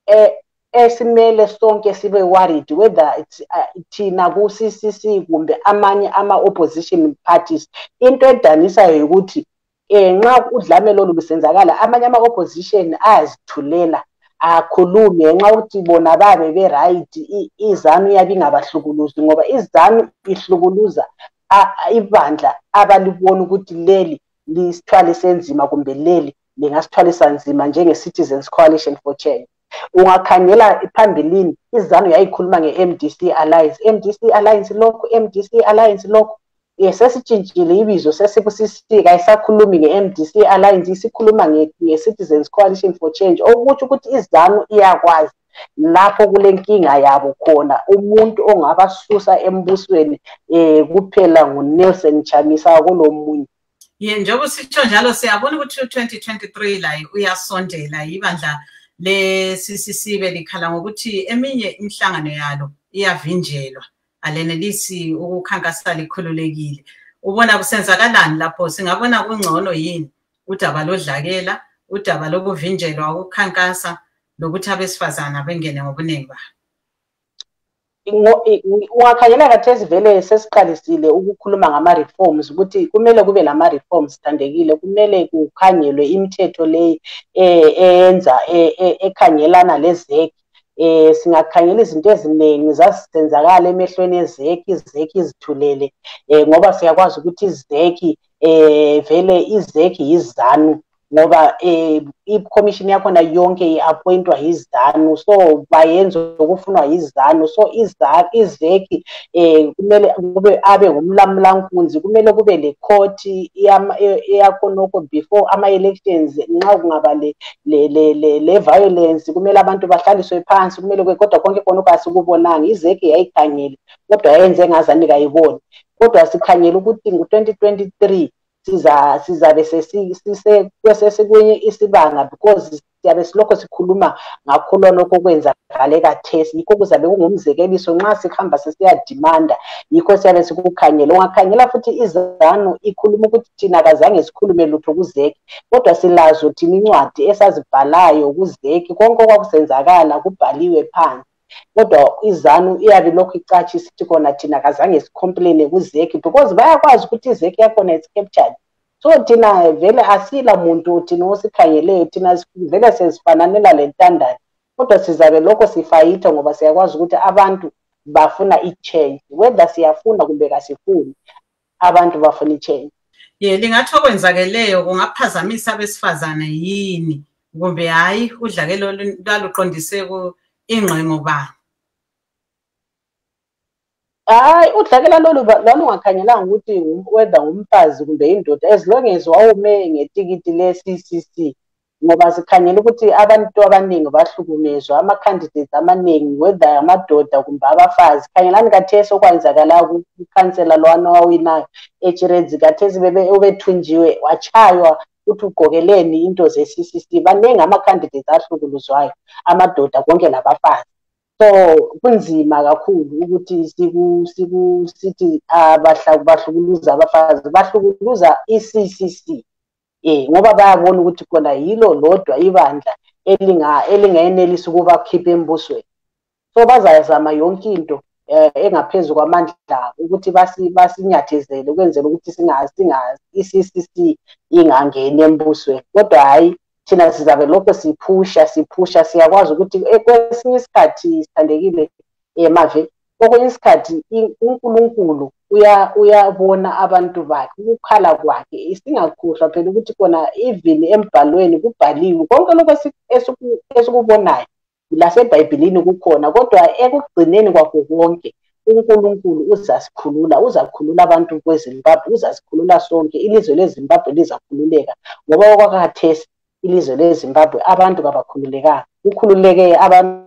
e, esimele sonke sibe worried whether uh, thina ku-ccc kumbe amanye ama-opposition parties. Into edanisayo ukuthi um nxa udlame lolu lusenzakala amanye ama-opposition ayazithulela. Akhulume nxa ukuthi bona babe be-right. Izanu iyabe ingabahlukuluzi ngoba izanu ihlukuluza ibandla abalibona ukuthi leli lisithwalise nzima kumbe leli lingasithwalisa nzima njenge-citizens coalition for change. Ungakhangela phambilini izanu yayikhuluma nge-mdc alliance. Mdc alliance lokhu mdc alliance lokhu sesitshintshile ibizo sesibusisika isakhulumi nge-mdc alliance isikhuluma nge-citizens coalition for change okutsho ukuthi izanu iyakwazi lapho kule nkinga yabo khona umuntu ongabasusa embusweni um kuphela ngunelson chamisa kulomunye. Ye njengoba sitsho njalo siyabona ukuthi u-twenty twenty-three la uyasondela ibandla le-ccc belikhala ngokuthi eminye imihlangano yalo iyavinjelwa. Alenelisi ukukhankasa likhululekile. Ubona kusenzakalani lapho? Singabona kungcono yini? Udaba lodlakela udaba lokuvinjelwa ukukhankasa lokuthi abesifazana bengene ngobuningi babo. Ungakhangela kathesi vele sesiqalisile ukukhuluma ngama-reforms ukuthi kumele kube lama-reforms thandekile kumele kukhangelwe imithetho leyi eyenza eh, eh, ekhangelana lezeki eh singakhangela izinto eziningi zasenzakala emehlweni ezeki izeki izithulele. Eh ngoba siyakwazi ukuthi izeki eh vele izeki yizanu. Ngoba eh i-commission yakhona yonke i-appointwa yizanu so bayenza okufunwa yizanu. So izeki eh kumele kube abe ngumlamulankunzi kumele kube le court eyakhonokho before ama-elections. Nxa kungaba le-violence kumele abantu bahlaliswe phansi kumele kodwa konke khonokho asikubonanga izeki yayikhangele kodwa yayenze ngazani kayiboni kodwa sikhangele ukuthi ngo-twenty twenty-three siza sizabe sesikwenye isibanga because siyabe silokho sikhuluma ngakho lokho kwenzakale kathesi. Yikho kuzabe kungumzekeliso nxa sikuhamba sesiyadimanda. Yikho siyabe sikukhangela. Ungakhangela futhi izanu ikhuluma ukuthi thina kazange sikhulume lutho kuzeki kodwa silazo thina incwadi esazibhalayo kuzeki. Konke okwakusenzakala kubhaliwe phansi kodwa izanu iyabe lokhu icatsha isithi khona thina kazange sicomplaine kuzeki because bayakwazi ukuthi izeki yakhona is captured. So thina vele asila muntu thina osikhangeleyo thina vele sezifananela le ntandane. Kodwa sizabe lokho sifayitha ngoba siyakwazi ukuthi abantu bafuna i-change. Whether siyafuna kumbe kasifuni abantu bafuna i-change. Ye lingathi okwenzakeleyo kungaphazamisa abesifazane yini? Kumbe hhayi udlakelo lwaluqondise ingxengo bani hayi udlakela lolu lwalungakhangelanga ukuthi whether ngumfazi kumbe indoda as long as wawume ngetikiti le-ccc ngoba sikhangela ukuthi abantu abaningi bahlukumezwa ama-candidates amaningi whether amadoda kumbe abafazi. Khangelani kathesi okwenzakala kukhansela lwana wawinayo echiredzi kathesi ubethunjiwe wachaywa ukuthi ugqokeleni into ze-ccc baningi ama-candidates ahlukuluzwayo amadoda konke labafazi. So kunzima kakhulu ukuthi sithi bahlukuluza abafazi bahlukuluza i-ccc um ngoba bayabona ukuthi khona yilo lodwa ibandla elingayenelisa ukuba khipha embusweni. So bazazama yonke into. um engaphezu kwamandla ukuthi basinyathezele ukwenzela ukuthi i-ccc ingangeni embusweni. Kodwa hhayi thina sizabe lokho siphusha siphusha siyakwazi ukuthi kwesinye isikhathi sithandekile emave okwenye isikhathi unkulunkulu uyabona abantu bakhe ukukhala kwakhe singakhohlwa phela ukuthi khona even embhalweni kubhaliwe konke lokho esikubonayo lasebhayibhilini kukhona kodwa ekugcineni kwakho konke unkulunkulu uzasikhulula uzakhulula abantu kwezimbabwe uzasikhulula sonke ilizwe lezimbabwe lizakhululeka. Ngoba okwakhathesi ilizwe lezimbabwe abantu kabakhululekanga. Kukhululeke abantu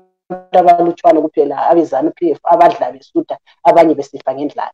abalutshwane kuphela abezanu p f abadla besutha abanye besifa ngendlala.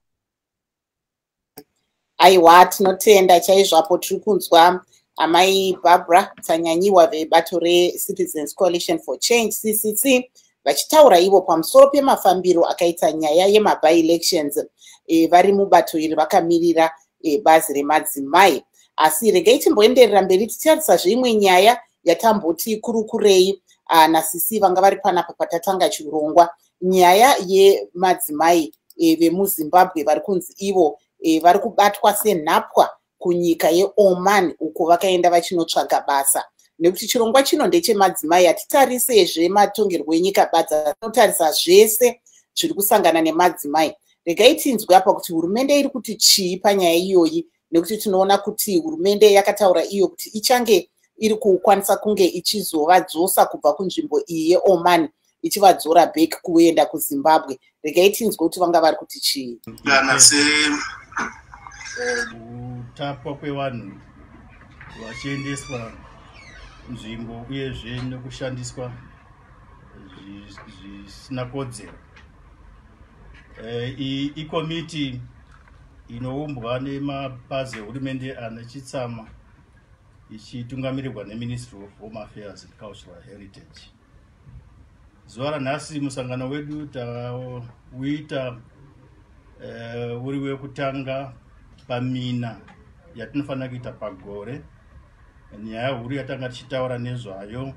Aiwa tinotenda chaizvapo tiri kunzwa amai barbara tsanyanyiwa vebato recitizens coalition for change ccc vachitaura ivo pamusoro pemafambiro akaita nyaya yemabi-elections e, vari mubato iri vakamirira e, bazi remadzimai. Asi regai timboenderera mberi tichitarisazve imwe nyaya yatamboti kurukurei nasisi vanga vari panapa patatanga chirongwa. Nyaya yemadzimai e, vemuzimbabwe vari kunzi ivo e, vari kubatwa senhapwa kunyika yeoman uko vakaenda vachinotsvaga basa. Nekuti chirongwa chino ndechemadzimai hatitarisezve matongerwo enyika badza tinotarisa zvese zviri kusangana nemadzimai. Regai tinzwe apa kuti hurumende iri kuti chii panyaya iyoyi nekuti tinoona kuti hurumende yakataura iyo kuti ichange iri kukwanisa kunge ichizovadzosa kubva kunzvimbo iyi yeoman ichivadzora back kuenda kuzimbabwe. Regai tinzwe kuti vanga vari kuti chii kana sekutapwa kwevanhu vachiendeswa nzvimbo uyezve nekushandiswa zvisina kodzero. Eh, iyi ikomiti inoumbwa nemapazi ehurumende ane chitsama ichitungamirirwa neministry of home affairs and cultural heritage. Zuva ranhasi musangano wedu tauita uh, uri wekutanga pamina yatinofanira kuita pagore. Nyaya huru yatanga tichitaura nezvayo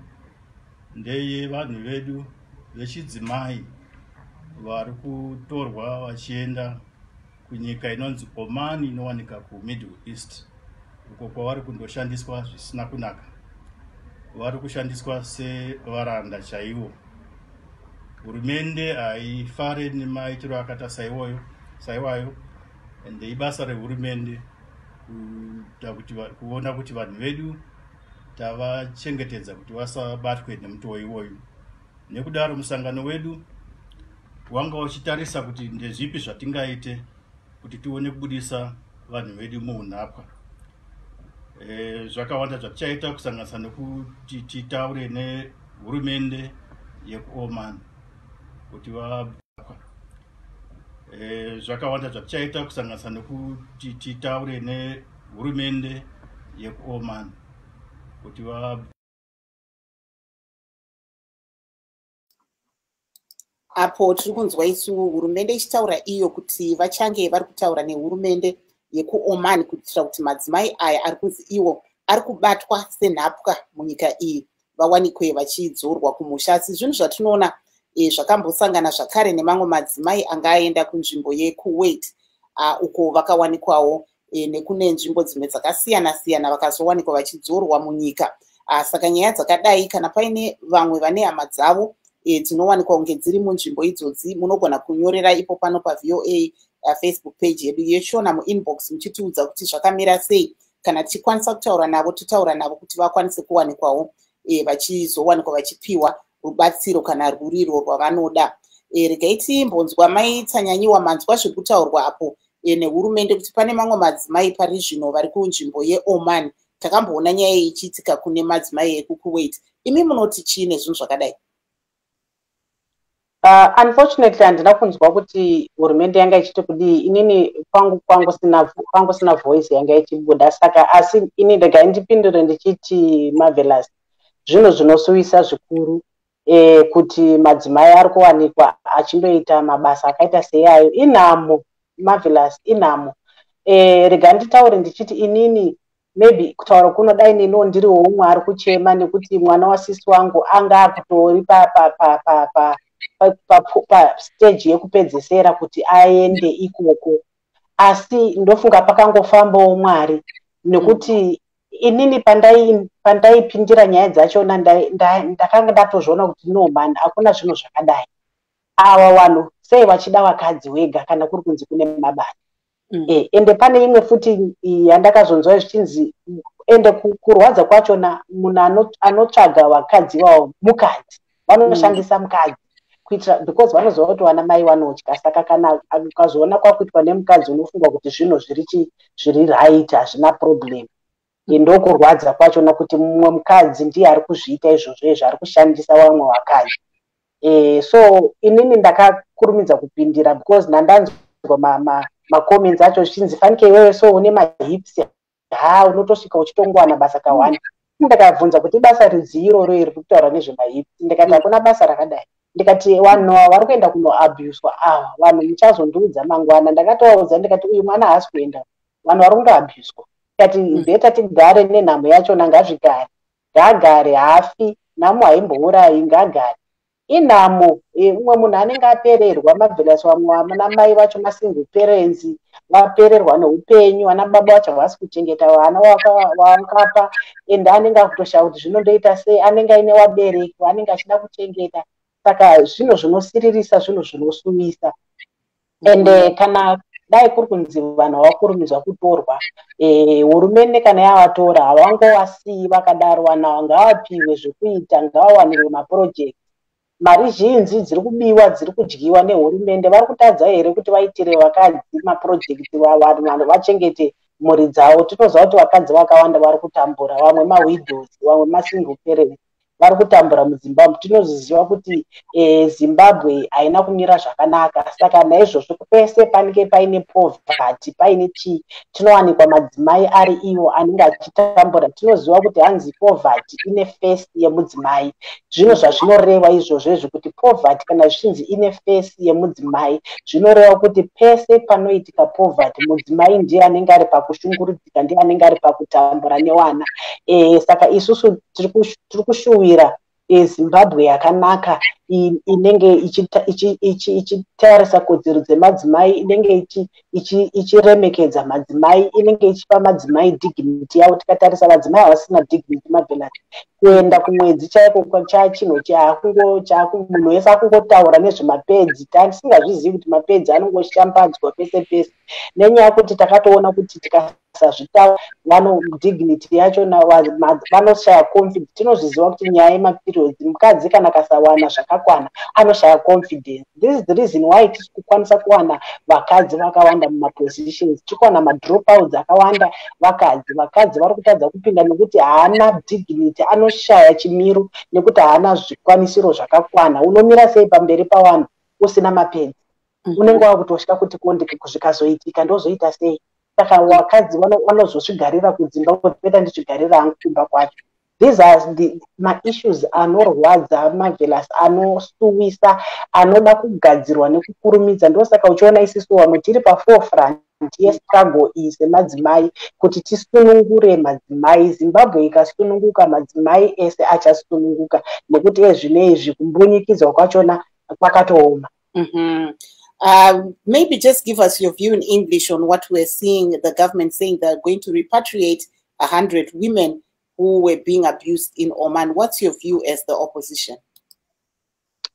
ndeye vanhu vedu vechidzimai vari kutorwa vachienda kunyika inonzi oman inowanika kumiddle east uko kwavari kundoshandiswa zvisina kunaka. Vari kushandiswa sevaranda chaivo. Hurumende haifare nemaitiro akata saiwayo ende ibasa rehurumende kuona kuti vanhu vedu tavachengetedza kuti vasabatwe nemutoo iwoyu. Nekudaro musangano wedu wanga uchitarisa kuti ndezvipi zvatingaite kuti tione kubudisa vanhu vedu muunhapwa. E, zvakawanda zvatichaita kusanganisa nekuti titaure nehurumende yekuoman kuti vapwa e, Eh, zvakawanda zvatichaita kusanganisa nekuti titaure nehurumende yekuoman kuti va apo tiri kunzwa isu hurumende ichitaura iyo kuti vachange vari kutaura nehurumende yekuoman kuitira kuti madzimai aya ari kunzi iwo ari kubatwa senhapwa munyika iyi vawanikwe vachidzorwa kumusha. Asi zvinhu zvatinoona e, zvakambosangana zvakare nemamwe madzimai anga aenda kunzvimbo yekuwait. Uko vakawanikwawo e, nekune nzvimbo dzimwe dzakasiyana siyana vakazowanikwa vachidzorwa munyika. Saka nyaya dzakadai kana paine vamwe vane hama dzavo e, dzinowanikwa kunge dziri munzvimbo idzodzi munogona kunyorera ipo pano pavoa facebook page yedu yeshona muinbox muchitiudza kuti zvakamira sei. Kana tichikwanisa kutaura navo totaura navo kuti vakwanise kuwanikwawo e, vachizowanikwa vachipiwa rubatsiro kana ruriro rwavanoda. E, regai timbonzwa maitsanyanyiwa manzwa zvekutaurwa apo. E, nehurumende kuti pane mamwe madzimai pari zvino vari kunzvimbo yeoman. Takamboona nyaya iyi ichiitika kune madzimai ekukuwait. Imi munoti chii nezvinhu zvakadai? Uh, unfortunately handina kunzwa kuti hurumende yanga ichiti kudii. Inini kwangu kwangu sina voice yanga ichibuda. Saka asi ini regai ndipindure ndichiti marvelous. Zvinhu zvinosuvisa zvikuru e, kuti madzimai ari kuwanikwa achindoita mabasa akaita seiayo inhamo marvelous inhamo e, rega nditaure ndichiti inini maybe kutaura kunodai neniwo ndiri woumwe ari kuchema nekuti mwana wasisi wangu anga akutori pastage yekupedzesera kuti aende ikoko. Asi ndofunga pakangofambawo mwari nekuti inini pandaipindira nyaya dzachona ndakanga ndatozviona kuti no man hakuna zvinhu zvakadai. Ava vanhu sei vachida vakadzi wega kana kuri kunzi kune mabasa mm. e, ende pane imwe futi yandakazonzwa zvichinzi ende kurwadza kwachona munhu anotsvaga vakadzi vavo mukadzi vanoshandisa mukadzi kuitira because vanoziva kuti vana mai vanotya saka kana ukazoona kwakuitwa nemukadzi unofunga kuti zvinhu zviri right hazvina problem ndokurwadza kwachona kuti mumwe mukadzi ndiye ari kuzviita izvozvo izvo ari kushandisa vamwe vakadzi. E, so inini ndakakurumidza kupindira because ndandanzwa macoments acho zvichinzi fanike iwewe so une mahips ha unotosvika uchitongowana basa kawani ndakabvunza kuti ibasa ridziro ro iri kutaura nezvemahips ndikati hakuna basa rakadai. Ndikati vanhu vari kuenda kunoabuswa ava vanhu muchazondiudza mangwana. Ndakatovaudza ndikati uyu mwana haasi kuenda. Vanhu vari kundoabuswa tikati bheta tigare nenhamo yachona ngazvigare. Ngaagare hafi nhamo haimbourayi ngaagare inhamo umwe munhu anenge apererwa mabvelasi vamwe vana mai vacho masingle parents vapererwa neupenyu vana baba vacho havasi kuchengeta vana vakapa ende anenge akutoshaa kuti zvinondoita sei? Anenge aine vabereki vaanenge achida kuchengeta. Saka zvinhu zvinosiririsa zvinhu zvinosuvisa ende kana dai kuri kunzi vanhu havakurumidzwa kutorwa. Hurumende kana yavatora havangowasii vakadaro vanhu ava ngavapiwe zvekuita ngavawanirwe mapurojekti mari zhinji dziri kubiwa dziri kudyiwa nehurumende. Vari kutadza here kuti vaitire vakadzi mapurojekti vanhu vachengete mhuri dzavo? Tinoziva kuti vakadzi vakawanda vari kutambura vamwe mawidows vamwe masingle parents vari kutambura muzimbabwe. Tinozviziva kuti e, zimbabwe haina kumira zvakanaka saka naizvozvo pese panenge paine povhati paine chii tinowanikwa madzimai ari iwo anenge achitambura. Tinoziva kuti hanzi povhati ine fesi yemudzimai. Zvino zvazvinoreva izvozvo izvi kuti povhati kana zvichinzi ine fesi yemudzimai zvinoreva kuti pese panoitika povhati mudzimai ndiye anenge ari pakushungurudzika ndiye anenge ari pakutambura newana. E, saka isusu tiri kushuwira kuwira ezimbabwe yakanaka inenge ichitarisa kodzero dzemadzimai inenge ichiremekedza madzimai inenge ichipa madzimai dignity yavo. Tikatarisa madzimai havasina dignity mabhenati kuenda kumwedzi chaiko chachinhu munhu wese akungotaura nezvemapedzi tisingazvizivi kuti mapedzi anongoshambadzwa pese pese nenyaya yekuti takatoona kuti tikasazvitaura vano dignity yachona vanoshaya confidence. Tinozviziva kuti nyaya yemaperiods mukadzi kana kasawana zvakakwana anoshaya confidence. This is the reason why tiri kukwanisa kuwana vakadzi vakawanda mumapositions. Tiri kuwana madropouts akawanda vakadzi. Vakadzi vari kutadza kupinda nekuti haana dignity anoshaya chimiro nekuti haana zvikwanisiro zvakakwana. Unomira sei pamberi pavanhu? Usina mapedzi mhm. unenge wakutosvika kuti kondike kuzvikazoitika ndozoita sei saka vakadzi vanozozvigarira kudzimba kuti peta ndichigarira hangu kumba kwacho. These are the maissues anorwadza marvelous anosuwisa anoda kugadzirwa nekukurumidza. Ndosaka uchiona isisu vamwe tiri paforefront yestruggle iyi semadzimai kuti tisunungure madzimai. Zimbabwe ikasununguka madzimai ese achasununguka. Nekuti ezvino izvi kumbunyikidzwa kwachona kwakatooma. Mm -hmm. Uh, maybe just give us your view in english on what we're seeing the government saying they're going to repatriate 100 women who were being abused in Oman. What's your view as the opposition?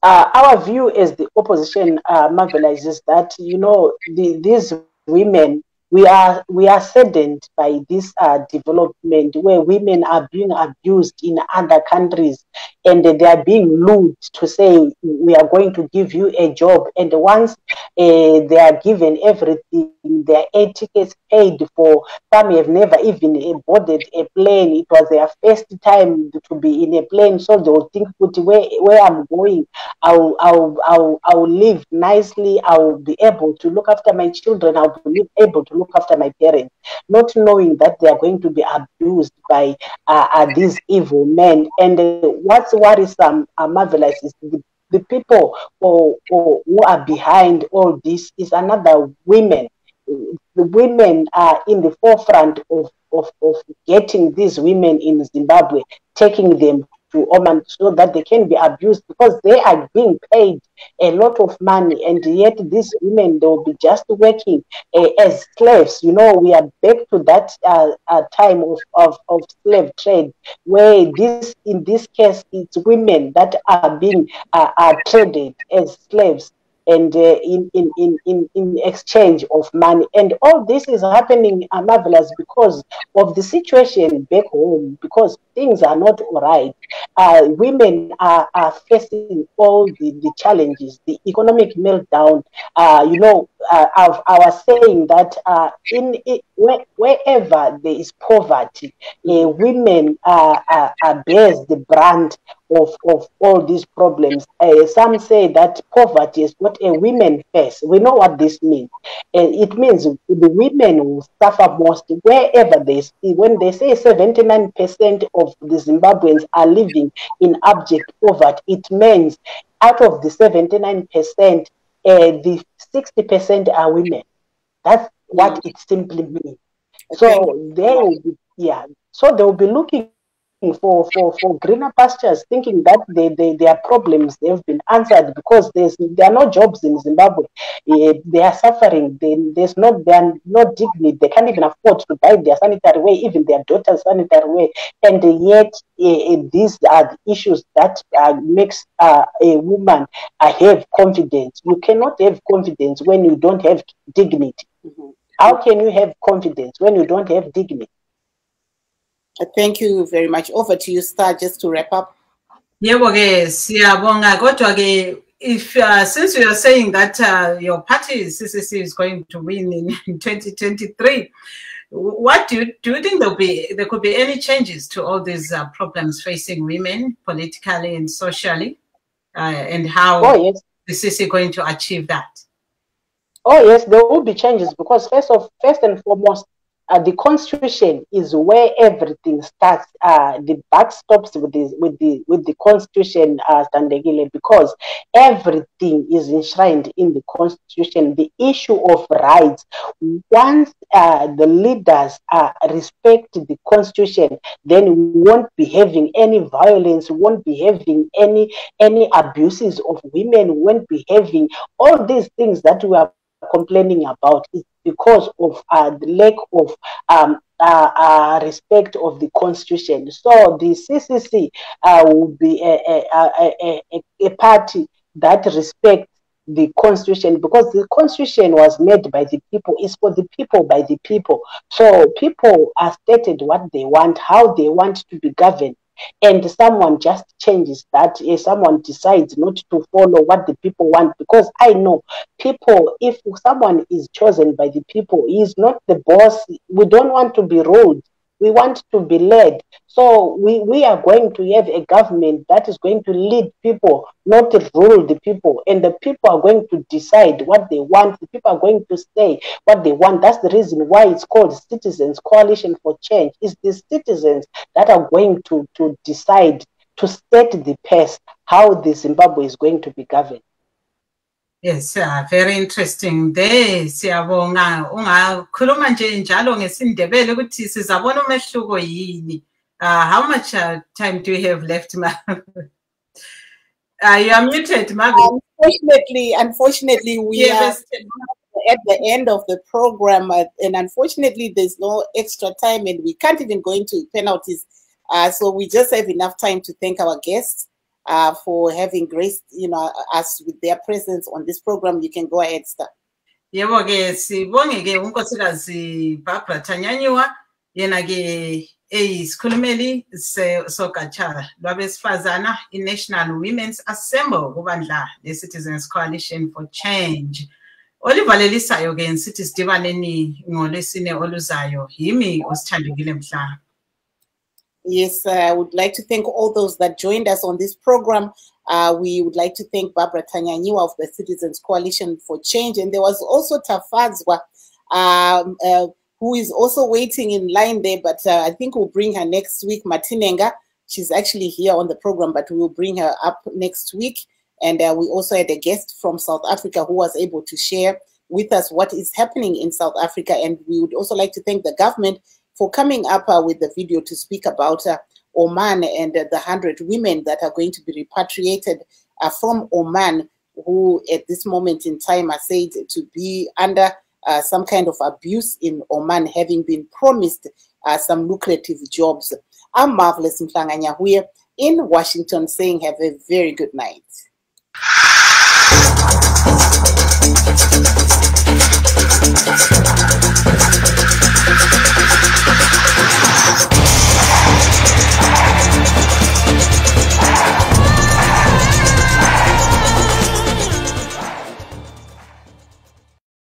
Uh, our view as the opposition, uh, is that, you know, the, these women we are we are saddened by this uh, development where women are being abused in other countries and they are being lured to say we are going to give you a job. And once uh, they are given everything their air tickets paid for. Some have never even boarded a plane. It was their first time to be in a plane so they will think where, where i'm going? I'll, I'll, I'll, I'll live nicely. I'll be able to look after my children. I'll be able to look after my parents, not knowing that they are going to be abused by uh, uh, these evil men. And what's worrisome, uh, marvelous, is the, the people who, who are behind all this is another women. The women are in the forefront of, of, of getting these women in Zimbabwe, taking them to Oman so that they can be abused because they are being paid a lot of money and yet these women they will be just working uh, as slaves you know we are back to that uh, uh, time of, of, of slave trade where this in this case it's women that are being uh, are traded as slaves and uh, in, in, in, in, in exchange of money. And all this is happening, uh, marvelous, because of the situation back home, because things are not all right. Uh, women are, are facing all the, the challenges, the economic meltdown. Uh, you know, uh, I was saying that uh, in wherever there is poverty, women are, uh, bears the brand of, of all these problems. Uh, some say that poverty is what a women face. We know what this means. Uh, it means the women will suffer most wherever they see. When they say 79% of the Zimbabweans are living in abject poverty, it means out of the 79%, uh, the 60% are women. That's what it simply means. So they will be, yeah. So they will be looking for, for, for greener pastures, thinking that they, they, their problems they've been answered because there's there are no jobs in Zimbabwe. Uh, they are suffering. They, there's no they are not dignity. They can't even afford to buy their sanitary way, even their daughter's sanitary way. And yet uh, these are the issues that uh, makes a woman have confidence. You cannot have confidence when you don't have dignity. Mm-hmm. How can you have confidence when you don't have dignity? Uh, thank you very much. Over to you, Star, just to wrap up. Yebo ke siyabonga kodwa ke if uh, since you are saying that uh, your party CCC is going to win in, in 2023 what do you do you think there'll be there could be any changes to all these uh, problems facing women politically and socially uh, and how oh, yes. the CCC going to achieve that oh yes there will be changes because first of first and foremost uh, the constitution is where everything starts. Uh, the buck stops with the with the with the constitution, uh, Standegile, because everything is enshrined in the constitution. The issue of rights, once uh, the leaders uh, respect the constitution, then we won't be having any violence, won't be having any any abuses of women, won't be having all these things that we are complaining about is because of uh, the lack of um, uh, uh, respect of the constitution. So the CCC uh, will be a, a, a, a, party that respects the constitution because the constitution was made by the people is for the people by the people so people are stated what they want how they want to be governed and someone just changes that if someone decides not to follow what the people want because i know people if someone is chosen by the people he is not the boss we don't want to be ruled we want to be led. So we, we are going to have a government that is going to lead people, not rule the people. And the people are going to decide what they want. The people are going to say what they want. That's the reason why it's called Citizens Coalition for Change. It's the citizens that are going to, to decide to set the pace how the Zimbabwe is going to be governed. Yes, uh, very interesting. There siyabonga ungakhuluma nje njalo ngesindebele ukuthi sizabona umehluko yini. Uh, how much uh, time do you have left, ma? uh, you are muted, ma. Unfortunately, unfortunately, we are at the end of the program, uh, and unfortunately, there's no extra time, and we can't even go into penalties. Uh, so we just have enough time to thank our guests uh, for having graced you know us with their presence on this program. You can go ahead, Star. yebo ke sibonge ke unkosikazi Barbara Thanyanyiwa yena ke eyisikhulumeli sogatsha lwabesifazana i-National Women's Assembly kubandla le-Citizens Coalition for Change olivalisayo ke nisithi sidibaneni ngolwesine oluzayo yimi usithandekile mhlanga Yes, uh, I would like to thank all those that joined us on this program. Uh, we would like to thank Barbara Tanyaniwa of the Citizens Coalition for Change. And there was also Tafazwa, um, uh, who is also waiting in line there, but uh, I think we'll bring her next week. Matinenga, she's actually here on the program, but we will bring her up next week. And uh, we also had a guest from South Africa who was able to share with us what is happening in South Africa. And we would also like to thank the government for coming up uh, with the video to speak about uh, Oman and uh, the 100 women that are going to be repatriated from Oman, who at this moment in time are said to be under some kind of abuse in Oman, having been promised some lucrative jobs. I'm Marvelous Mtlanganya here in Washington saying have a very good night.